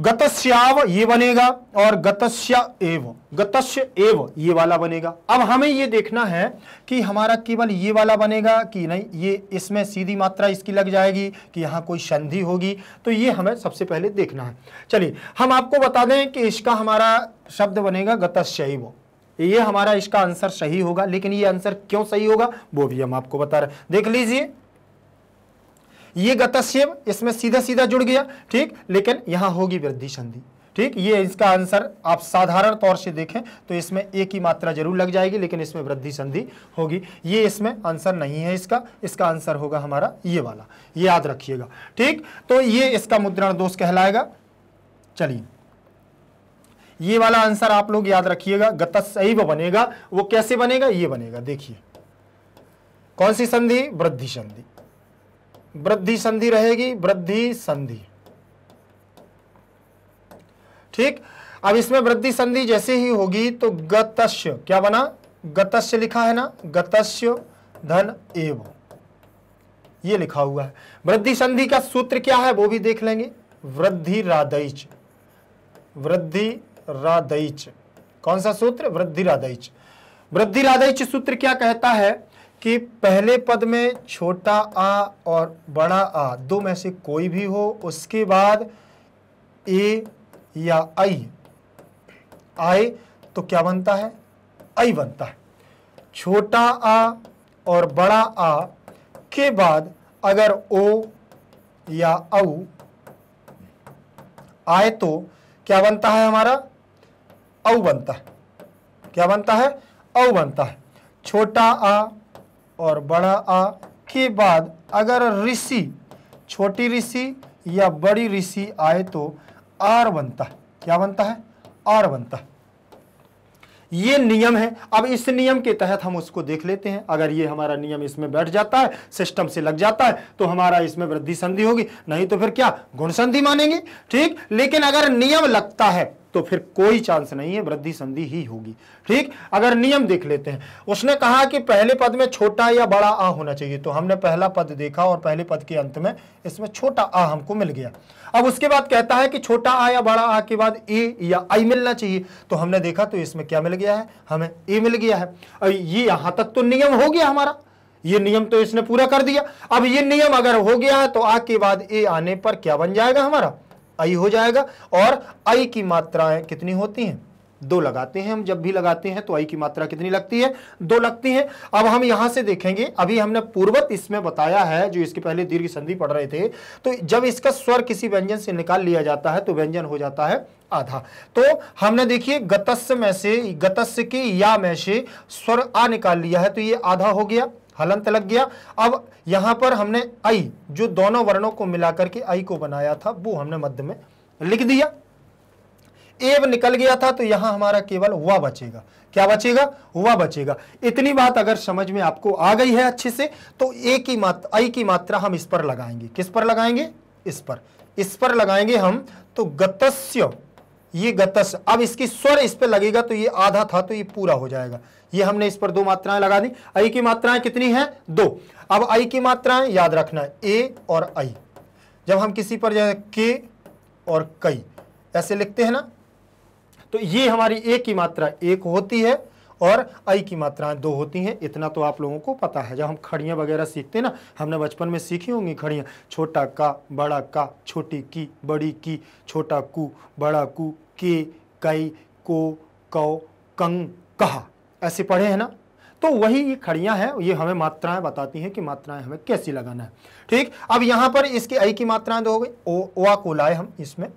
गतस्याव ये बनेगा और गतस्य एव गतस्य एव ये वाला बनेगा। अब हमें ये देखना है कि हमारा केवल ये वाला बनेगा कि नहीं, ये इसमें सीधी मात्रा इसकी लग जाएगी कि यहाँ कोई संधि होगी। तो ये हमें सबसे पहले देखना है। चलिए, हम आपको बता दें कि इसका हमारा शब्द बनेगा गतस्यव। ये हमारा इसका आंसर सही होगा, लेकिन ये आंसर क्यों सही होगा, वो भी हम आपको बता रहे देख लीजिए ये गतस्यव, इसमें सीधा सीधा जुड़ गया, ठीक? लेकिन यहाँ होगी वृद्धि संधि, ठीक? ये इसका आंसर आप साधारण तौर से देखें तो इसमें एक ही मात्रा ज़रूर लग जाएगी, लेकिन इसमें वृद्धि संधि होगी। ये इसमें आंसर नहीं है इसका इसका आंसर होगा हमारा ये वाला ये याद रखिएगा, ठीक? तो ये इसका मुद्रण दोष कहलाएगा। चलिए, ये वाला आंसर आप लोग याद रखिएगा गतसैव बनेगा, वो कैसे बनेगा? ये बनेगा, देखिए, कौन सी संधि? वृद्धि संधि। वृद्धि संधि रहेगी, वृद्धि संधि। ठीक? अब इसमें वृद्धि संधि जैसे ही होगी तो गतस्य, क्या बना? गतस्य लिखा है ना? गतस्य धन एव। ये लिखा हुआ है। वृद्धि संधि का सूत्र क्या है? वो भी देख लेंगे। वृद्धि रादैच वृद्धि रादैच कौन सा सूत्र? वृद्धि रादैच वृद्धि रादैच सूत्र क्या कहता है? कि पहले पद में छोटा आ और बड़ा आ, दो में से कोई भी हो, उसके बाद ए या आई, आए तो क्या बनता है? आई बनता है। छोटा आ और बड़ा आ के बाद अगर ओ या औ आए तो क्या बनता है हमारा? औ बनता है। क्या बनता है? औ बनता है। छोटा आ और बड़ा आ के बाद अगर ऋषि, छोटी ऋषि या बड़ी ऋषि आए तो आर बनता है। क्या बनता है? आर बनता है। ये नियम है। अब इस नियम के तहत हम उसको देख लेते हैं। अगर ये हमारा नियम इसमें बैठ जाता है सिस्टम से लग जाता है तो हमारा इसमें वृद्धि संधि होगी। नहीं तो फिर क्या? गुण संधि मानेंगे। ठीक? लेकिन अगर नियम लगता है तो फिर कोई चांस नहीं है, वृद्धि संधि ही होगी। ठीक? अगर नियम देख लेते हैं। उसने कहा कि पहले पद में छोटा या बड़ा आ होना चाहिए। तो हमने पहला पद देखा और पहले पद के अंत में इसमें छोटा आ हमको मिल गया। अब उसके बाद कहता है कि छोटा आ या बड़ा आ के बाद ए या आई मिलना चाहिए। तो हमने देखा तो इसमें क्या मिल गया है? हमें ए मिल गया है। और ये यहाँ तक तो नियम हो गया हमारा। ये नियम तो इसने पूरा कर दिया। अब ये नियम अगर हो गया है तो आ के बाद ए आने पर क्या बन जाएगा हमारा? आई हो जाएगा और आई की मात्राएँ कितनी होती हैं? दो लगाते हैं हम, जब भी लगाते हैं तो आई की मात्रा कितनी लगती है? दो लगती है। अब हम यहाँ से देखेंगे, अभी हमने पूर्वत इसमें बताया है, जो इसके पहले दीर्घ संधि पढ़ रहे थे तो जब इसका स्वर किसी व्यंजन से निकाल लिया जाता है तो व्यंजन हो जाता है आधा। तो हमने देखिए, गतस्य में से, गतस्य के या में से स्वर आ निकाल लिया है तो ये आधा हो गया। हलंत लग गया। अब यहाँ पर हमने आई, जो दोनों वर्णों को मिलाकर के आई को बनाया था, वो हमने मध्य में लिख दिया। एव निकल गया था तो यहाँ हमारा केवल हुआ बचेगा। क्या बचेगा? हुआ बचेगा। इतनी बात अगर समझ में आपको आ गई है अच्छे से तो ए की मात्रा आई की मात्रा हम इस पर लगाएँगे। किस पर लगाएँगे? इस पर। इस पर लगाएँगे हम तो गतस्य, ये गतस अब इसकी स्वर इस पर लगेगा तो ये आधा था तो ये पूरा हो जाएगा। ये हमने इस पर दो मात्राएँ लगा दी। आई की मात्राएँ कितनी हैं? दो। अब आई की मात्राएँ याद रखना है। ए और आई। जब हम किसी पर जाए, के और कई। ऐसे लिखते हैं ना? तो ये हमारी ए की मात्रा एक होती है और आई की मात्राएँ दो होती हैं। इतना तो आप लोगों को पता है। जब हम खड़ियाँ वगैरह सीखते हैं ना, हमने बचपन में सीखी होंगी खड़ियाँ। छोटा का, बड़ा का, छोटी की, बड़ी की, छोटा कु, बड़ा कु, के, कई, को, कौ, कंग, कहा। ऐसे पढ़े हैं ना तो वही ये खड़ियाँ हैं, ये हमें मात्राएँ बताती हैं कि मात्राएँ हमें कैसी लगाना है। ठीक, अब यहाँ पर इसके आई की मात्राएँ दो हो गई, ओ, ओआ को लाए हम, इसमें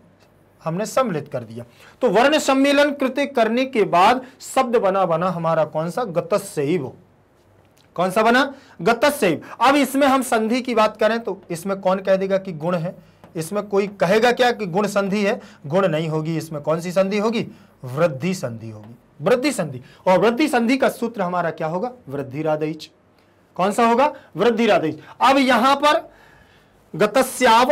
हमने सम्मिलित कर दिया। तो वर्ण सम्मेलन कृत्य करने के बाद शब्द बना बना हमारा कौन सा? गतस्यव। कौन सा बना? गतस्यव। अब इसमें हम संधि की बात करें तो इसमें कौन कह देगा कि गुण है? इसमें कोई कहेगा क्या कि गुण संधि है? गुण नहीं होगी, इसमें कौन सी संधि होगी? वृद्धि संधि होगी। वृद्धि संधि। और वृद्धि संधि का सूत्र हमारा क्या होगा? वृद्धि राधिच कौन सा होगा? वृद्धि राधिच अब यहाँ पर गतस्याव,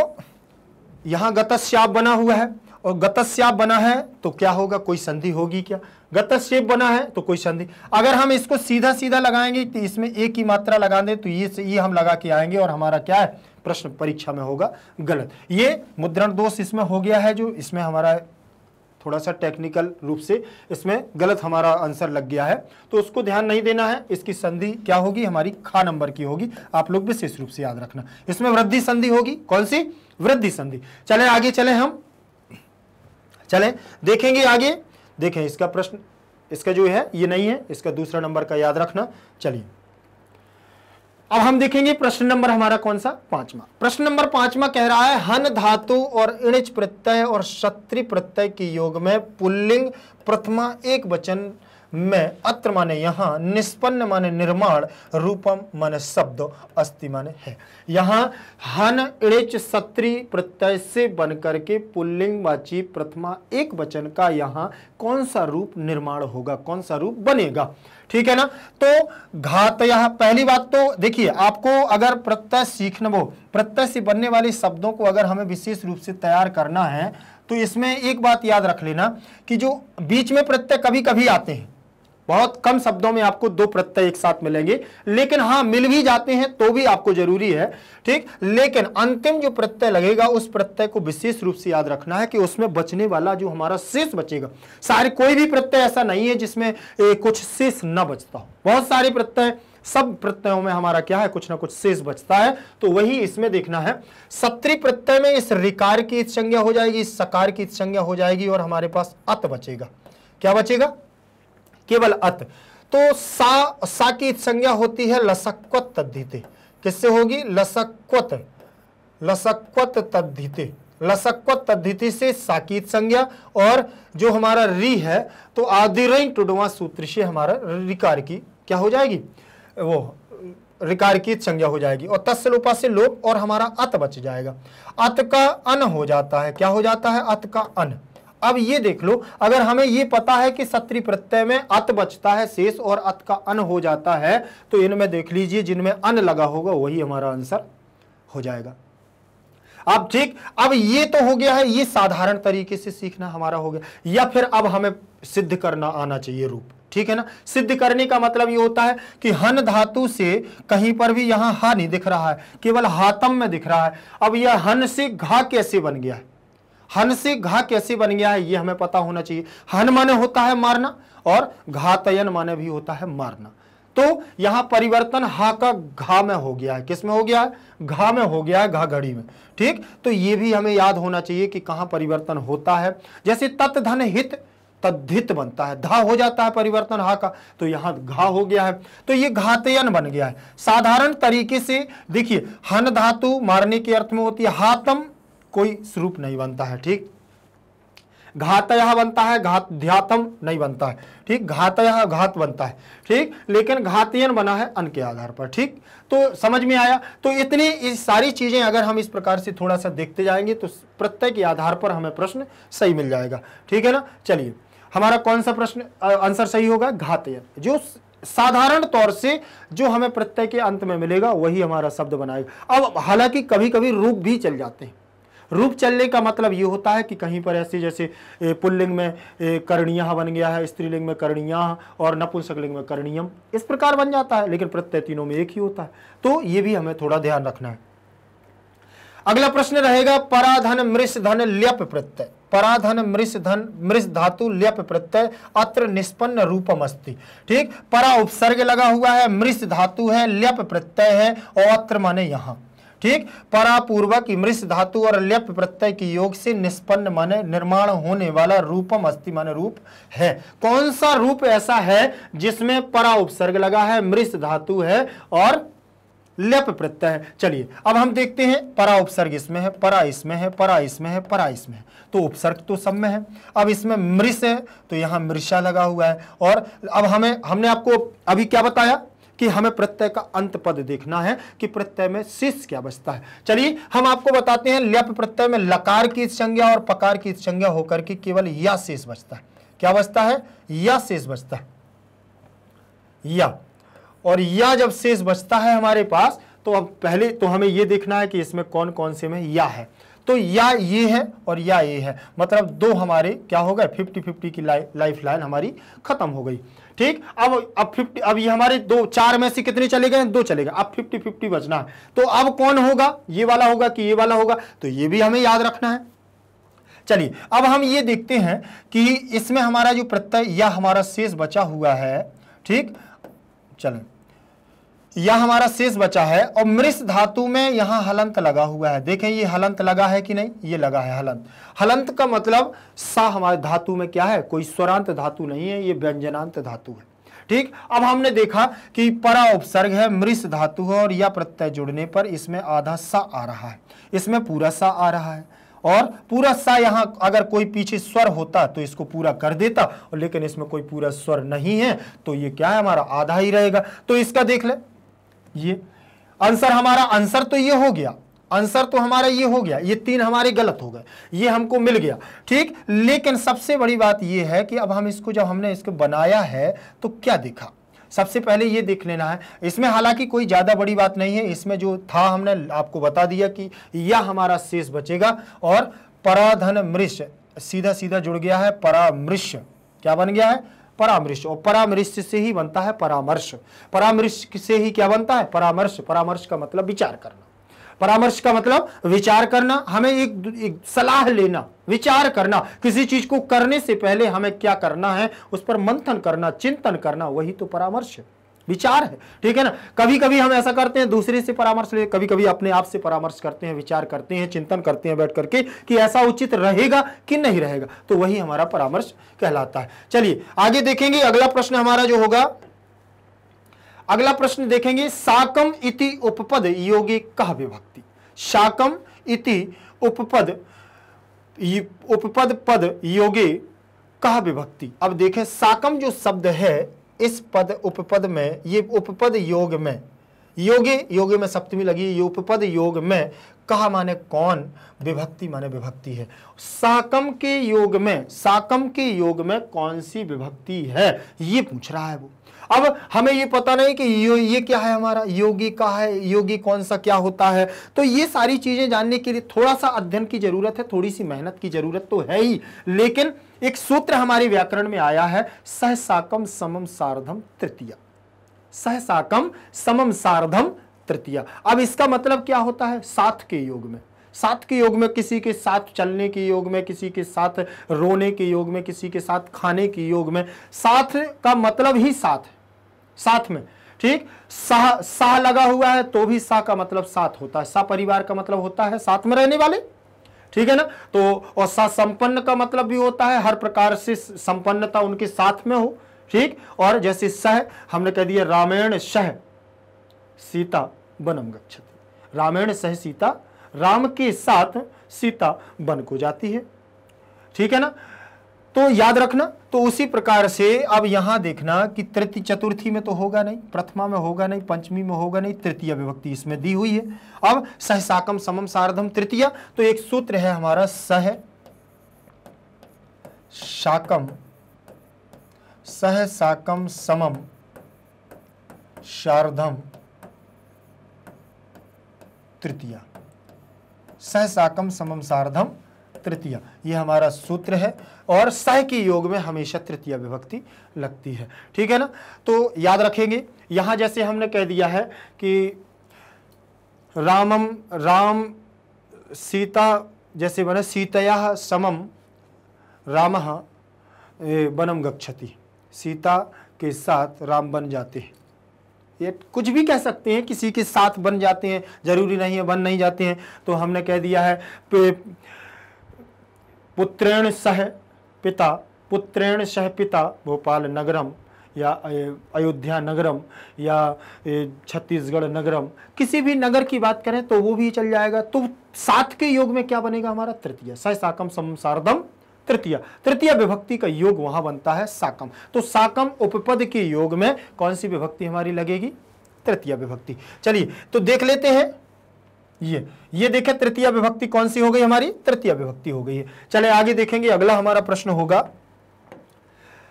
यहाँ गतस्याव बना हुआ है। और गतस्याप बना है तो क्या होगा? कोई संधि होगी क्या? गतस्येप बना है तो कोई संधि। अगर हम इसको सीधा सीधा लगाएँगे तो इसमें एक ही मात्रा लगा दें तो ये से ये हम लगा के आएँगे और हमारा क्या है? प्रश्न परीक्षा में होगा गलत। ये मुद्रण दोष इसमें हो गया है जो इसमें हमारा थोड़ा सा टेक्निकल रूप से इसमें गलत हमारा आंसर लग गया है। तो उसको ध्यान नहीं देना है। इसकी संधि क्या होगी? हमारी खा नंबर की होगी। आप लोग विशेष रूप से याद रखना। इसमें वृद्धि संधि होगी। कौन सी? वृद्धि संधि। चले आगे, चले हम। चले। देखेंगे आगे। देखें, इसका प्रश्न, इसका जो है, ये नहीं है। इसका दूसरा नंबर का याद रखना। चलिए। अब हम देखेंगे प्रश्न नंबर हमारा कौन सा? पांचवा। प्रश्न नंबर पांचवा कह रहा है, हन धातु और इणिच प्रत्यय और शत्रु प्रत्यय के योग में पुल्लिंग प्रथमा एक वचन में अत्र माने यहाँ, निष्पन्न माने निर्माण, रूपम माने शब्द, अस्थि माने है। यहाँ हन इणिच सत्री प्रत्यय से बनकर के पुल्लिंग वाची प्रथमा एक वचन का यहाँ कौन सा रूप निर्माण होगा, कौन सा रूप बनेगा? ठीक है ना? तो घात यह पहली बात तो देखिए, आपको अगर प्रत्यय सीखना वो प्रत्यय से बनने वाले शब्दों को अगर हमें विशेष रूप से तैयार करना है तो इसमें एक बात याद रख लेना कि जो बीच में प्रत्यय कभी कभी आते हैं बहुत कम शब्दों में आपको दो प्रत्यय एक साथ मिलेंगे। लेकिन हाँ मिल भी जाते हैं तो भी आपको ज़रूरी है ठीक? लेकिन अंतिम जो प्रत्यय लगेगा उस प्रत्यय को विशेष रूप से याद रखना है कि उसमें बचने वाला जो हमारा शेष बचेगा सारे कोई भी प्रत्यय ऐसा नहीं है जिसमें ए, कुछ शेष न बचता बहुत सारे प्रत्यय सब प्रत्ययों में हमारा क्या है कुछ ना कुछ शेष बचता है। तो वही इसमें देखना है। सत्री प्रत्यय में इस रिकार की संज्ञा हो जाएगी इस सकार की संज्ञा हो जाएगी और हमारे पास अत बचेगा। क्या बचेगा? केवल अत। तो सा सा की संज्ञा होती है लसक्वत तद्धिते। किससे होगी? लसक्वत। लसक्वत तद्धिते। लसक्वत तद्धिति से साकीत संज्ञा और जो हमारा री है तो आदिरई टुडवा सूत्र से हमारा रिकार की क्या हो जाएगी? वो रिकार की संज्ञा हो जाएगी। और तत्सलोपा से लोप और हमारा अत बच जाएगा। अत का अन हो जाता है। क्या हो जाता है? अत का अन। अब ये देख लो, अगर हमें ये पता है कि सत्री प्रत्यय में अत बचता है, शेष और अत का अन हो जाता है तो इनमें देख लीजिए, जिनमें अन लगा होगा, वही हमारा आंसर हो जाएगा। अब ठीक, अब ये तो हो गया है, ये साधारण तरीके से सीखना हमारा हो गया, या फिर अब हमें सिद्ध करना आना चाहिए रूप। ठीक है ना? सिद्ध करने का मतलब ये होता है कि हन धातु से कहीं पर भी यहाँ हा नहीं दिख रहा है, केवल हातम में दिख रहा है। अब यह हन से घा कैसे बन गया है? हन से घा कैसे बन गया है, ये हमें पता होना चाहिए। हन माने होता है मारना और घातयन माने भी होता है मारना। तो यहाँ परिवर्तन हा का घा में हो गया है। किसमें हो गया है? घा में हो गया है घा घड़ी में। ठीक? तो ये भी हमें याद होना चाहिए कि कहाँ परिवर्तन होता है। जैसे तत् धन हित, तद्धित बनता है। धा हो जाता है परिवर्तन हा का तो यहाँ घा हो गया है। तो ये घातयन बन गया है। साधारण तरीके से देखिए, हन धातु मारने के अर्थ में होती है, हातम कोई स्वरूप नहीं बनता है, ठीक? घातय बनता है, घात, ध्यातम नहीं बनता है, ठीक? घातय घात बनता है, ठीक? लेकिन घातियन बना है अन के आधार पर, ठीक? तो समझ में आया? तो इतनी, इस सारी चीज़ें अगर हम इस प्रकार से थोड़ा सा देखते जाएँगे तो प्रत्यय के आधार पर हमें प्रश्न सही मिल जाएगा, ठीक है ना? चलिए, हमारा कौन सा प्रश्न आंसर सही होगा? घातयन। जो साधारण तौर से जो हमें प्रत्यय के अंत में मिलेगा, वही हमारा शब्द बनाएगा। अब हालाँकि कभी कभी रूप भी चल जाते हैं। रूप चलने का मतलब ये होता है कि कहीं पर ऐसे जैसे पुल्लिंग में करणीय बन गया है, स्त्रीलिंग में करणीय और नपुंसकलिंग में करणीयम, इस प्रकार बन जाता है, लेकिन प्रत्यय तीनों में एक ही होता है। तो ये भी हमें थोड़ा ध्यान रखना है। अगला प्रश्न रहेगा, पराधन मृष धन ल्यप प्रत्यय। पराधन मृष धन, मृष धातु ल्यप प्रत्यय, अत्र निष्पन्न रूपम अस्ति ठीक? परा उपसर्ग लगा हुआ है, मृष धातु है, ल्यप प्रत्यय है, और अत्र माने यहाँ। ठीक? परापूर्वक मृष धातु और ल्यप प्रत्यय के योग से निष्पन्न माने निर्माण होने वाला रूपम अस्थि माने रूप है। कौन सा रूप ऐसा है जिसमें परा उपसर्ग लगा है मृष धातु है और लेप प्रत्यय? चलिए, अब हम देखते हैं परा उपसर्ग इसमें है, परा इसमें है, परा इसमें है, परा इसमें है। तो उपसर्ग तो सब में है। अब इसमें मृष है तो यहाँ मृषा लगा हुआ है। और अब हमें, हमने आपको अभी क्या बताया? कि हमें प्रत्यय का अंत पद देखना है कि प्रत्यय में शेष क्या बचता है। चलिए, हम आपको बताते हैं ल्यप प्रत्यय में लकार की संज्ञा और पकार की संज्ञा होकर के केवल या शेष बचता है। क्या बचता है? या शेष बचता है। या। और या जब शेष बचता है हमारे पास तो अब पहले तो हमें यह देखना है कि इसमें कौन कौन से में या है। तो या ये है और या ये है। मतलब दो हमारे क्या हो गए? फिफ्टी फिफ्टी की लाइफ लाइन हमारी खत्म हो गई। ठीक? अब अब फिफ्टी अब ये हमारे दो, चार में से कितने चले गए? दो चले गए। अब फिफ्टी फिफ्टी बचना है। तो अब कौन होगा? ये वाला होगा कि ये वाला होगा? तो ये भी हमें याद रखना है। चलिए, अब हम ये देखते हैं कि इसमें हमारा जो प्रत्यय या हमारा शेष बचा हुआ है, ठीक? चलें। यह हमारा शेष बचा है और मृष धातु में यहाँ हलंत लगा हुआ है। देखें, ये हलंत लगा है कि नहीं? ये लगा है हलंत। हलंत का मतलब सा हमारे धातु में क्या है? कोई स्वरांत धातु नहीं है, ये व्यंजनांत धातु है। ठीक? अब हमने देखा कि परा उपसर्ग है, मृष धातु है और यह प्रत्यय जुड़ने पर इसमें आधा सा आ रहा है। इसमें पूरा सा आ रहा है और पूरा सा यहाँ अगर कोई पीछे स्वर होता तो इसको पूरा कर देता, लेकिन इसमें कोई पूरा स्वर नहीं है तो ये क्या है? हमारा आधा ही रहेगा। तो इसका देख ले। ये आंसर हमारा, आंसर तो ये हो गया। आंसर तो हमारा ये हो गया। ये तीन हमारे गलत हो गए। ये हमको मिल गया। ठीक? लेकिन सबसे बड़ी बात ये है कि अब हम इसको, जब हमने इसको बनाया है तो क्या देखा? सबसे पहले ये देख लेना है। इसमें हालाँकि कोई ज़्यादा बड़ी बात नहीं है। इसमें जो था, हमने आपको बता दिया कि यह हमारा शेष बचेगा और पराधन मृष सीधा सीधा जुड़ गया है। परामृष। क्या बन गया है? परामृश और परामृश से ही बनता है परामर्श। परामर्श से ही क्या बनता है? परामर्श। परामर्श का मतलब विचार करना। परामर्श का मतलब विचार करना हमें एक, एक सलाह लेना विचार करना। किसी चीज़ को करने से पहले हमें क्या करना है? उस पर मंथन करना चिंतन करना वही तो परामर्श है। विचार है, ठीक है ना? कभी कभी हम ऐसा करते हैं, दूसरे से परामर्श ले कभी कभी अपने आप से परामर्श करते हैं, विचार करते हैं, चिंतन करते हैं बैठ करके कि ऐसा उचित रहेगा कि नहीं रहेगा तो वही हमारा परामर्श कहलाता है। चलिए, आगे देखेंगे, अगला प्रश्न हमारा जो होगा, अगला प्रश्न देखेंगे, साकम इति उपपद योगी कह विभक्ति। शाकम इति उपपद उपपद पद योगे कह विभक्ति। अब देखें, साकम जो शब्द है इस पद उपपद में ये उपपद योग में योगे योगे में सप्तमी लगी ये उपपद योग में कहा माने कौन? विभक्ति माने विभक्ति है। साकम के योग में साकम के योग में कौन सी विभक्ति है? ये पूछ रहा है वो। अब हमें ये पता नहीं कि यो, ये क्या है हमारा? योगी का है? योगी कौन सा क्या होता है? तो ये सारी चीज़ें जानने के लिए थोड़ा सा अध्ययन की ज़रूरत है थोड़ी सी मेहनत की ज़रूरत तो है ही। लेकिन एक सूत्र हमारे व्याकरण में आया है, सहसाकम समम सार्धम तृतीय। सहसाकम समम सार्धम तृतीय। अब इसका मतलब क्या होता है? साथ के योग में। साथ के योग में किसी के साथ चलने के योग में, किसी के साथ रोने के योग में, किसी के साथ खाने के योग में। साथ का मतलब ही साथ साथ में, ठीक? सा सा लगा हुआ है तो भी सा का मतलब साथ होता है। सा परिवार का मतलब होता है साथ में रहने वाले। ठीक है ना? तो और संपन्न का मतलब भी होता है, हर प्रकार से संपन्नता उनके साथ में हो, ठीक? और जैसे सह, हमने कह दिया रामायण सह, सीता बनम गच्छति। रामायण सह सीता, राम के साथ सीता बन को जाती है। ठीक है ना? तो याद रखना तो उसी प्रकार से अब यहाँ देखना कि तृतीय चतुर्थी में तो होगा नहीं, प्रथमा में होगा नहीं, पंचमी में होगा नहीं, तृतीय विभक्ति इसमें दी हुई है। अब सहसाकम समम सारधम तृतीय तो एक सूत्र है हमारा सह शाकम सह साकम समम शारधम तृतीय। सह साकम समम सारधम तृतीय। ये हमारा सूत्र है और सह के योग में हमेशा तृतीय विभक्ति लगती है। ठीक है ना? तो याद रखेंगे, यहाँ जैसे हमने कह दिया है कि रामम, राम, सीता, जैसे बने सीतया समम, राम बनम गच्छति। सीता के साथ राम बन जाते हैं। ये कुछ भी कह सकते हैं, किसी के साथ बन जाते हैं, ज़रूरी नहीं है, बन नहीं जाते हैं। तो हमने कह दिया है पुत्रेण सह पिता, पुत्रेण सह पिता भोपाल नगरम या अयोध्या नगरम या छत्तीसगढ़ नगरम। किसी भी नगर की बात करें तो वो भी चल जाएगा। तो सात के योग में क्या बनेगा हमारा? तृतीय। सह साकम संसारदम तृतीय। तृतीय विभक्ति का योग वहाँ बनता है साकम। तो साकम उपपद के योग में कौन सी विभक्ति हमारी लगेगी? तृतीय विभक्ति। चलिए तो देख लेते हैं ये ये देखें, तृतीय विभक्ति कौन सी हो गई हमारी? तृतीय विभक्ति हो गई है। चले, आगे देखेंगे, अगला हमारा प्रश्न होगा।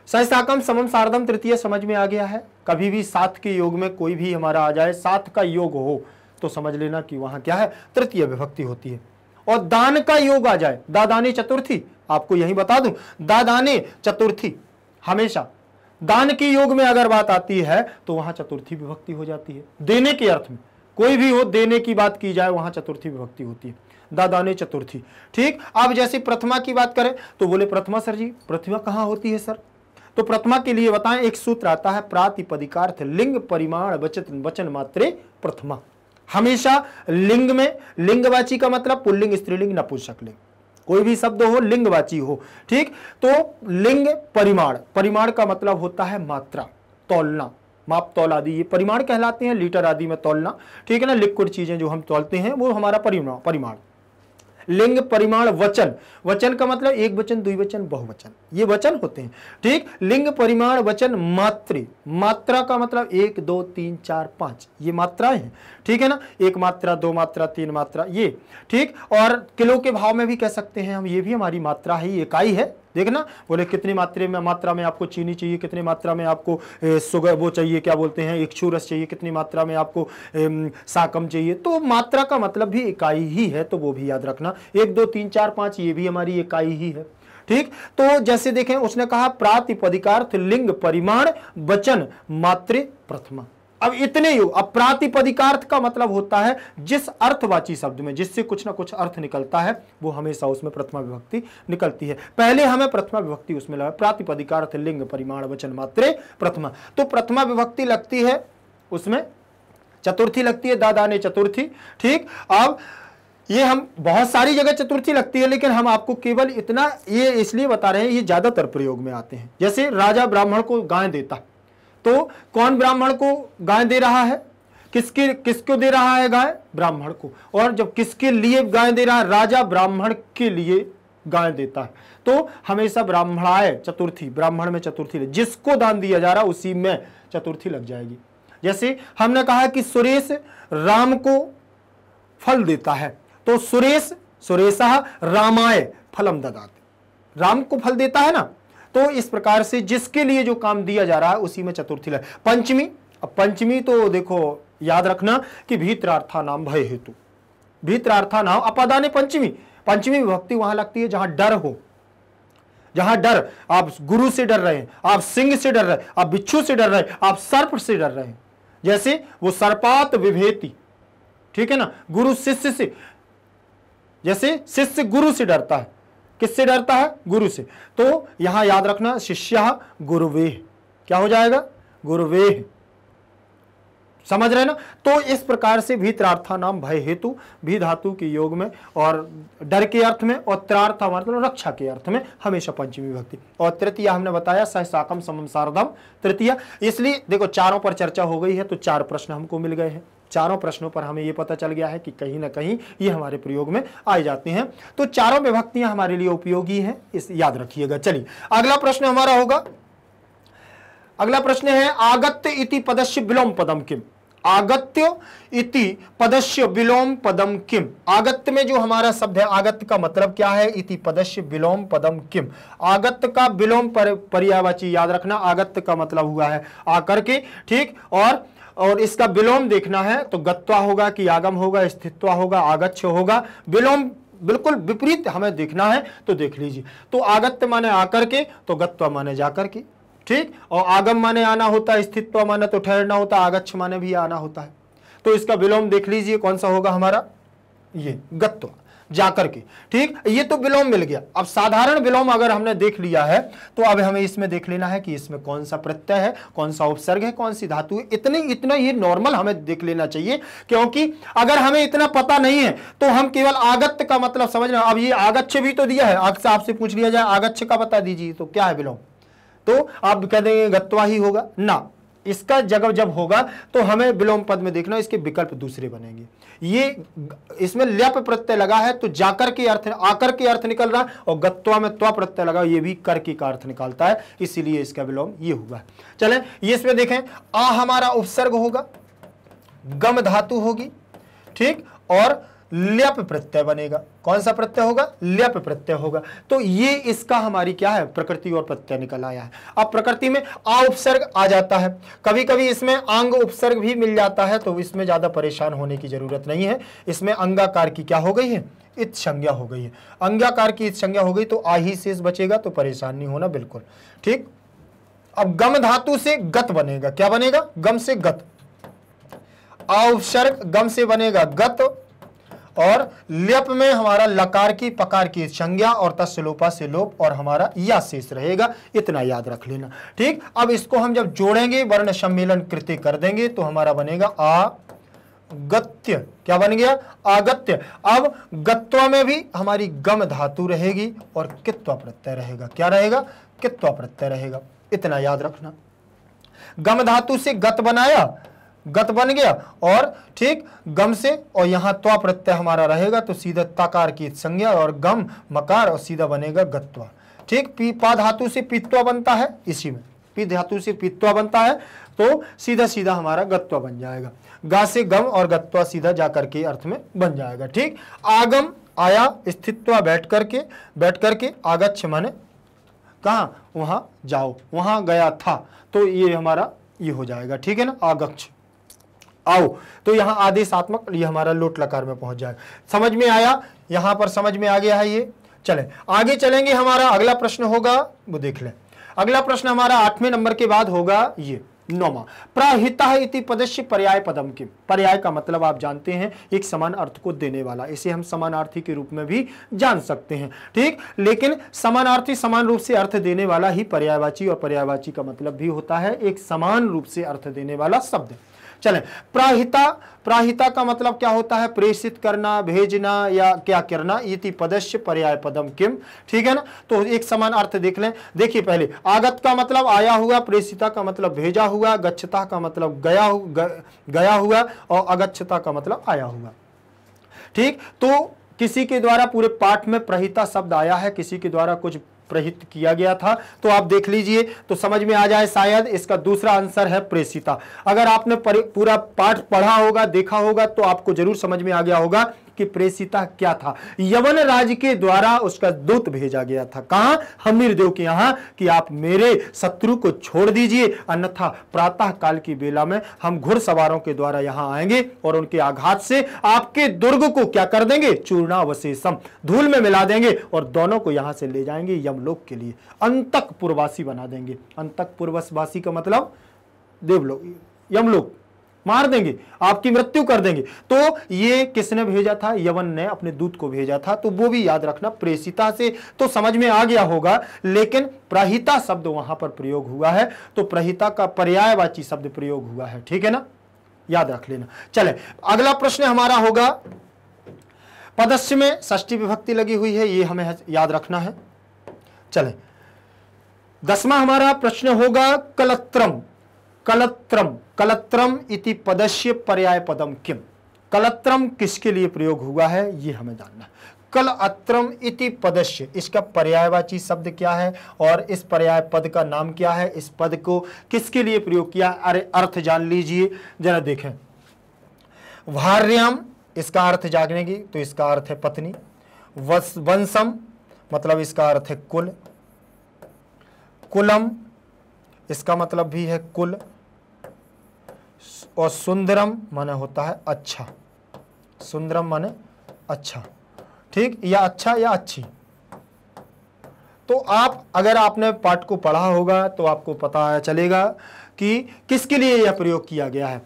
सहसाकम समम सारदम तृतीय समझ में आ गया है। कभी भी सात के योग में कोई भी हमारा आ जाए, सात का योग हो तो समझ लेना कि वहाँ क्या है, तृतीय विभक्ति होती है। और दान का योग आ जाए, दादानी चतुर्थी, आपको यही बता दूँ, दादाने चतुर्थी, हमेशा। दान के योग में अगर बात आती है तो वहाँ चतुर्थी विभक्ति हो जाती है, देने के अर्थ में। कोई भी हो, देने की बात की जाए, वहाँ चतुर्थी विभक्ति होती है। दादाने चतुर्थी। ठीक? अब जैसे प्रथमा की बात करें तो बोले, प्रथमा सर जी, प्रथमा कहाँ होती है सर? तो प्रथमा के लिए बताएँ, एक सूत्र आता है, प्रातिपदिकार्थ लिंग परिमाण वचन वचन मात्रे प्रथमा। हमेशा लिंग में, लिंगवाची का मतलब पुल्लिंग, स्त्रीलिंग नपुंसक लिंग कोई भी शब्द हो, लिंगवाची हो। ठीक? तो लिंग, परिमाण। परिमाण का मतलब होता है मात्रा, तोलना। माप तौल आदि, ये परिमाण कहलाते हैं, लीटर आदि में तोलना। ठीक है ना? लिक्विड चीज़ें जो हम तोलते हैं, वो हमारा परिमाण परिमाण। लिंग परिमाण वचन। वचन का मतलब एक वचन द्विवचन बहुवचन। ये वचन होते हैं। ठीक? लिंग परिमाण वचन मात्र। मात्रा का मतलब एक, दो, तीन, चार, पाँच। ये मात्राएँ हैं। ठीक है ना? एक मात्रा, दो मात्रा, तीन मात्रा, ये। ठीक? और किलो के भाव में भी कह सकते हैं हम, ये भी हमारी मात्रा है इकाई है। देखना, बोले, कितनी मात्रा में मात्रा में आपको चीनी चाहिए, कितनी मात्रा में आपको सुगर वो चाहिए, क्या बोलते हैं एक रस चाहिए, कितनी मात्रा में आपको साकम चाहिए। तो मात्रा का मतलब भी इकाई ही है तो वो भी याद रखना। एक, दो, तीन, चार, पाँच, ये भी हमारी इकाई ही है। ठीक? तो जैसे देखें, उसने कहा, प्रातिपदिकार्थ लिंग परिमाण, वचन मातृ प्रथमा। अब इतने योग अब प्रातिपदिकार्थ का मतलब होता है, जिस अर्थवाची शब्द में, जिससे कुछ ना कुछ अर्थ निकलता है, वो हमेशा उसमें प्रथमा विभक्ति निकलती है। पहले हमें प्रथमा विभक्ति उसमें लगा, प्रातिपदिकार्थ, लिंग, परिमाण, वचन, मात्रे, प्रथमा। तो प्रथमा विभक्ति लगती है उसमें, चतुर्थी लगती है, दादा ने चतुर्थी, ठीक? अब ये हम, बहुत सारी जगह चतुर्थी लगती है, लेकिन हम आपको केवल इतना ये इसलिए बता रहे हैं, ये ज़्यादातर प्रयोग में आते हैं। जैसे राजा ब्राह्मण को गाय देता तो कौन ब्राह्मण को गाय दे रहा है? किसके, किसको दे रहा है गाय? ब्राह्मण को। और जब किसके लिए गाय दे रहा है? राजा ब्राह्मण के लिए गाय देता है। तो हमेशा ब्राह्मणाय चतुर्थी, ब्राह्मण में चतुर्थी जिसको दान दिया जा रहा उसी में चतुर्थी लग जाएगी। जैसे हमने कहा कि सुरेश राम को फल देता है तो सुरेश, सुरेशा रामाय फलम ददाते। राम को फल देता है ना? तो इस प्रकार से जिसके लिए जो काम दिया जा रहा है, उसी में चतुर्थी लग पंचमी, अब पंचमी तो देखो, याद रखना कि भीतरार्था नाम भय हेतु। भीतरार्था नाम अपदाने पंचमी। पंचमी विभक्ति वहाँ लगती है जहाँ डर हो। जहाँ डर, आप गुरु से डर रहे हैं, आप सिंह से डर रहे आप बिच्छू से डर रहे आप सर्प से डर रहे हैं। जैसे वो सर्पात विभेति, ठीक है ना? गुरु शिष्य से, जैसे शिष्य गुरु से डरता है। किससे डरता है? गुरु से। तो यहाँ याद रखना, शिष्य गुरुवेह क्या हो जाएगा? गुरुवेह समझ रहे ना? तो इस प्रकार से भी त्रार्था नाम भय हेतु, भी धातु के योग में और डर के अर्थ में और त्रार्था मतलब रक्षा के अर्थ में हमेशा पंचमी विभक्ति और तृतीय हमने बताया सहसाकम समम सारदम तृतीय। इसलिए देखो, चारों पर चर्चा हो गई है तो चार प्रश्न हमको मिल गए हैं। चारों प्रश्नों पर हमें यह पता चल गया है कि कहीं ना कहीं ये हमारे प्रयोग में आए जाते हैं। तो चारों विभक्तियाँ हमारे लिए उपयोगी हैं, इस याद रखिएगा। चलिए, अगला प्रश्न हमारा होगा। अगला प्रश्न है, आगत्य इति पदस्य विलोम पदम किम? आगत्य इति पदस्य विलोम पदम किम? आगत्य में जो हमारा शब्द है, आगत्य का मतलब क्या है? इति पदस्य विलोम पदम किम। आगत्य का विलोम पर, पर्यावाची याद रखना, आगत्य का मतलब हुआ है आकर के, ठीक? और और इसका विलोम देखना है तो गत्वा होगा कि आगम होगा, स्थित्वा होगा, आगच्छ होगा। विलोम बिल्कुल विपरीत हमें देखना है तो देख लीजिए। तो आगत्य माने आकर के तो गत्वा माने जाकर के। ठीक? और आगम माने आना होता है स्थित्व माने तो ठहरना होता है आगच्छ माने भी आना होता है। तो इसका विलोम देख लीजिए, कौन सा होगा हमारा? ये, गत्वा। जाकर के। ठीक? ये तो विलोम मिल गया। अब साधारण विलोम अगर हमने देख लिया है तो अब हमें इसमें देख लेना है कि इसमें कौन सा प्रत्यय है कौन सा उपसर्ग है कौन सी धातु है। इतने, इतना ही नॉर्मल हमें देख लेना चाहिए, क्योंकि अगर हमें इतना पता नहीं है तो हम केवल आगत्य का मतलब समझ रहे अब ये आगच्छ भी तो दिया है। आपसे आपसे पूछ लिया जाए, आगच्छ का बता दीजिए तो क्या है विलोम? तो आप कह देंगे गत्वा ही होगा। ना। इसका जगह जब होगा तो हमें विलोम पद में देखना, इसके विकल्प दूसरे बनेंगे। ये इसमें ल्यप प्रत्यय लगा है तो जाकर के अर्थ, आकर के अर्थ निकल रहा, और गत्वा में त्वा प्रत्यय लगा, ये भी कर की का अर्थ निकालता है, इसीलिए इसका विलोम ये हुआ चले, ये इसमें देखें, आ हमारा उपसर्ग होगा, गम धातु होगी, ठीक? और ल्यप प्रत्यय बनेगा। कौन सा प्रत्यय होगा? ल्यप प्रत्यय होगा। तो ये इसका हमारी क्या है? प्रकृति और प्रत्यय निकल आया है। अब प्रकृति में आ उपसर्ग आ जाता है। कभी कभी इसमें अंग उपसर्ग भी मिल जाता है तो इसमें ज़्यादा परेशान होने की ज़रूरत नहीं है। इसमें अंगाकार की क्या हो गई है? इत संज्ञा हो गई है। अंगाकार की इत संज्ञा हो गई तो आ ही शेष बचेगा तो परेशान नहीं होना बिल्कुल। ठीक? अब गम धातु से गत बनेगा। क्या बनेगा? गम से गत। उपसर्ग गम से बनेगा। गत और ल्यप में हमारा लकार की, पकार की संज्ञा और तस्लोपा से लोप और हमारा या शेष रहेगा। इतना याद रख लेना। ठीक? अब इसको हम जब जोड़ेंगे, वर्ण सम्मेलन कृति कर देंगे तो हमारा बनेगा आ गत्य। क्या बन गया? आगत्य अब गत्वा में भी हमारी गम धातु रहेगी और कित्वा प्रत्यय रहेगा। क्या रहेगा? कित्वा प्रत्यय रहेगा। इतना याद रखना। गम धातु से गत बनाया गत बन गया। और ठीक गम से, और यहाँ त्वा प्रत्यय हमारा रहेगा तो सीधा तकार की संज्ञा, और गम, मकार, और सीधा बनेगा गत्वा। ठीक, पी धातु से पित्वा बनता है, इसी में। पी धातु से पित्वा बनता है तो सीधा सीधा हमारा गत्वा बन जाएगा। गा से गम और गत्वा सीधा जाकर के अर्थ में बन जाएगा। ठीक, आगम, आया, स्थित्वा बैठ करके बैठ करके आगच्छ माने कहा? वहाँ जाओ, वहाँ गया था तो ये हमारा ये हो जाएगा। ठीक है ना? आगक्ष आओ। तो यहाँ आदेशात्मक ये हमारा लोट लकार में पहुँच जाएगा समझ में आया? यहाँ पर समझ में आ गया है ये? चले। आगे चलेंगे, हमारा अगला प्रश्न होगा, वो देख लें। अगला प्रश्न हमारा आठवें नंबर के बाद होगा ये नौमा प्राहिता इति पदस्य पर्याय पदम की। पर्याय का मतलब आप जानते हैं, एक समान अर्थ को देने वाला। इसे हम समानार्थी के रूप में भी जान सकते हैं। ठीक? लेकिन समानार्थी समान रूप से अर्थ देने वाला ही पर्यायवाची और पर्यायवाची का मतलब भी होता है एक समान रूप से अर्थ देने वाला शब्द। चलें। प्राहिता प्राहिता का मतलब क्या होता है? प्रेषित करना भेजना या क्या करना? इति पदस्य पर्याय पदम किम? ठीक है ना? तो एक समान अर्थ देख लें। देखिए पहले आगत का मतलब आया हुआ प्रेषिता का मतलब भेजा हुआ गच्छता का मतलब गया ग, गया हुआ और अगच्छता का मतलब आया हुआ। ठीक? तो किसी के द्वारा पूरे पाठ में प्रहिता शब्द आया है किसी के द्वारा कुछ प्रहित किया गया था। तो आप देख लीजिए तो समझ में आ जाए शायद इसका दूसरा आंसर है प्रेषिता। अगर आपने पूरा पाठ पढ़ा होगा, देखा होगा तो आपको ज़रूर समझ में आ गया होगा कि प्रेसिता क्या था? यवन राज के द्वारा उसका दूत भेजा गया था। कहा? हमीर देव के यहाँ कि आप मेरे शत्रु को छोड़ दीजिए, अन्यथा प्रातः काल की बेला में हम घुड़सवारों के द्वारा यहाँ आएँगे और उनके आघात से आपके दुर्ग को क्या कर देंगे? चूर्णावशेषम धूल में मिला देंगे और दोनों को यहाँ से ले जाएँगे यमलोक के लिए। अंतक पूर्वासी बना देंगे। अंतक पूर्ववासी का मतलब देवलोक, यमलोक। मार देंगे, आपकी मृत्यु कर देंगे। तो ये किसने भेजा था? यवन ने अपने दूत को भेजा था। तो वो भी याद रखना प्रेसिता से तो समझ में आ गया होगा, लेकिन प्रहिता शब्द वहाँ पर प्रयोग हुआ है। तो प्रहिता का पर्यायवाची शब्द प्रयोग हुआ है, ठीक है ना? याद रख लेना। चले, अगला प्रश्न हमारा होगा। पदस्य में षष्टी विभक्ति लगी हुई है, ये हमें याद रखना है। चले, दसवा हमारा प्रश्न होगा कलत्रम। कलत्रम कलत्रम इति पदस्य पर्याय पदम किम कलत्रम किसके लिए प्रयोग हुआ है? ये हमें जानना कल अत्रम इति पदस्य, इसका पर्यायवाची शब्द क्या है? और इस पर्याय पद का नाम क्या है? इस पद को किसके लिए प्रयोग किया? अरे, अर्थ जान लीजिए, जरा देखें। भार्याम इसका अर्थ जागने की तो इसका अर्थ है पत्नी। वंशम मतलब इसका अर्थ है कुल। कुलम, इसका मतलब भी है कुल। और सुंदरम माने होता है अच्छा। सुंदरम माने अच्छा। ठीक? या अच्छा या अच्छी। तो आप, अगर आपने पाठ को पढ़ा होगा तो आपको पता चलेगा कि किसके लिए यह प्रयोग किया गया है।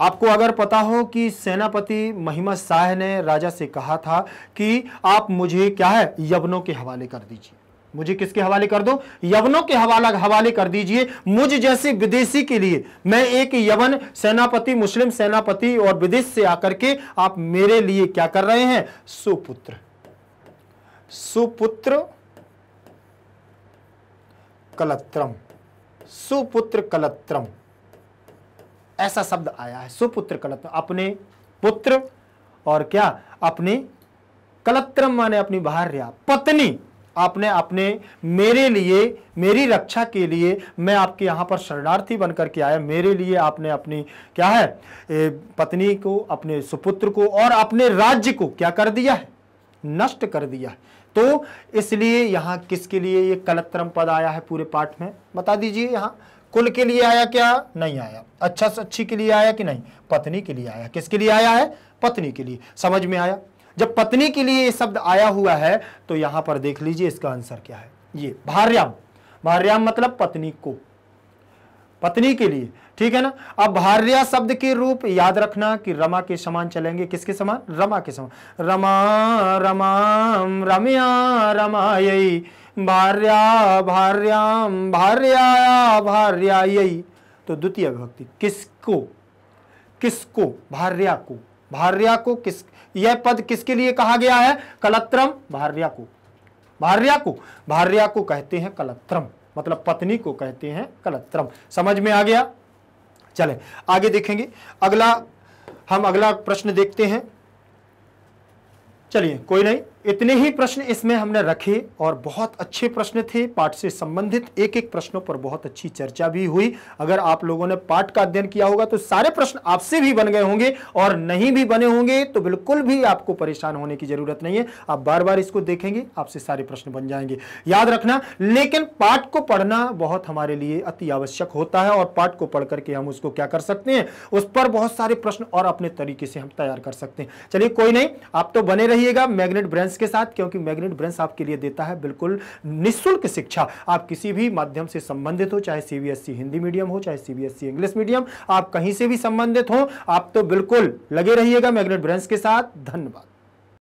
आपको अगर पता हो कि सेनापति महिमा शाह ने राजा से कहा था कि आप मुझे क्या है? यवनों के हवाले कर दीजिए। मुझे किसके हवाले कर दो? यवनों के हवाला हवाले कर दीजिए। मुझ जैसे विदेशी के लिए। मैं एक यवन सेनापति, मुस्लिम सेनापति और विदेश से आकर के आप मेरे लिए क्या कर रहे हैं? सुपुत्र। सुपुत्र कलत्रम। सुपुत्र कलत्रम। ऐसा शब्द आया है। सुपुत्र कलत्रम। अपने पुत्र और क्या? अपने कलत्रम माने अपनी भार्या पत्नी। आपने अपने मेरे लिए मेरी रक्षा के लिए मैं आपके यहाँ पर शरणार्थी बनकर के आया। मेरे लिए आपने अपनी क्या है ए, पत्नी को अपने सुपुत्र को और अपने राज्य को क्या कर दिया है? नष्ट कर दिया है। तो इसलिए यहाँ किसके लिए ये कलत्रम पद आया है पूरे पाठ में? बता दीजिए यहाँ। कुल के लिए आया क्या? नहीं आया। अच्छा से अच्छी के लिए आया कि नहीं? पत्नी के लिए आया। किसके लिए आया है? पत्नी के लिए। समझ में आया? जब पत्नी के लिए ये शब्द आया हुआ है तो यहाँ पर देख लीजिए इसका आंसर क्या है। ये, भार्याम। भार्याम मतलब पत्नी को। पत्नी के लिए, ठीक है ना? अब भार्या शब्द के रूप याद रखना कि रमा के समान चलेंगे। किसके समान? रमा के समान। रमा रमा, रम्या रमायई भार्या, भार्याम, भार्या भार्या, यही। तो द्वितीय विभक्ति, किसको? किसको? भार्या को। भार्या को किस यह पद किसके लिए कहा गया है? कलत्रम भार्या को भार्या को भार्या को कहते हैं कलत्रम मतलब पत्नी को कहते हैं कलत्रम। समझ में आ गया? चले, आगे देखेंगे। अगला, हम अगला प्रश्न देखते हैं। चलिए, कोई नहीं। इतने ही प्रश्न इसमें हमने रखे और बहुत अच्छे प्रश्न थे। पाठ से संबंधित एक एक प्रश्नों पर बहुत अच्छी चर्चा भी हुई। अगर आप लोगों ने पाठ का अध्ययन किया होगा तो सारे प्रश्न आपसे भी बन गए होंगे और नहीं भी बने होंगे तो बिल्कुल भी आपको परेशान होने की ज़रूरत नहीं है। आप बार बार इसको देखेंगे, आपसे सारे प्रश्न बन जाएँगे। याद रखना, लेकिन पाठ को पढ़ना बहुत हमारे लिए अति आवश्यक होता है और पाठ को पढ़ करके हम उसको क्या कर सकते हैं? उस पर बहुत सारे प्रश्न और अपने तरीके से हम तैयार कर सकते हैं। चलिए कोई नहीं, आप तो बने रहिएगा। मैग्नेट ब्रेंस के साथ, क्योंकि मैग्नेट ब्रेंस आपके लिए देता है बिल्कुल निःशुल्क शिक्षा। आप किसी भी माध्यम से संबंधित हो, चाहे सीबीएसई हिंदी मीडियम हो, चाहे सीबीएसई इंग्लिश मीडियम, आप कहीं से भी संबंधित हो, आप तो बिल्कुल लगे रहिएगा मैग्नेट ब्रेंस के साथ। धन्यवाद।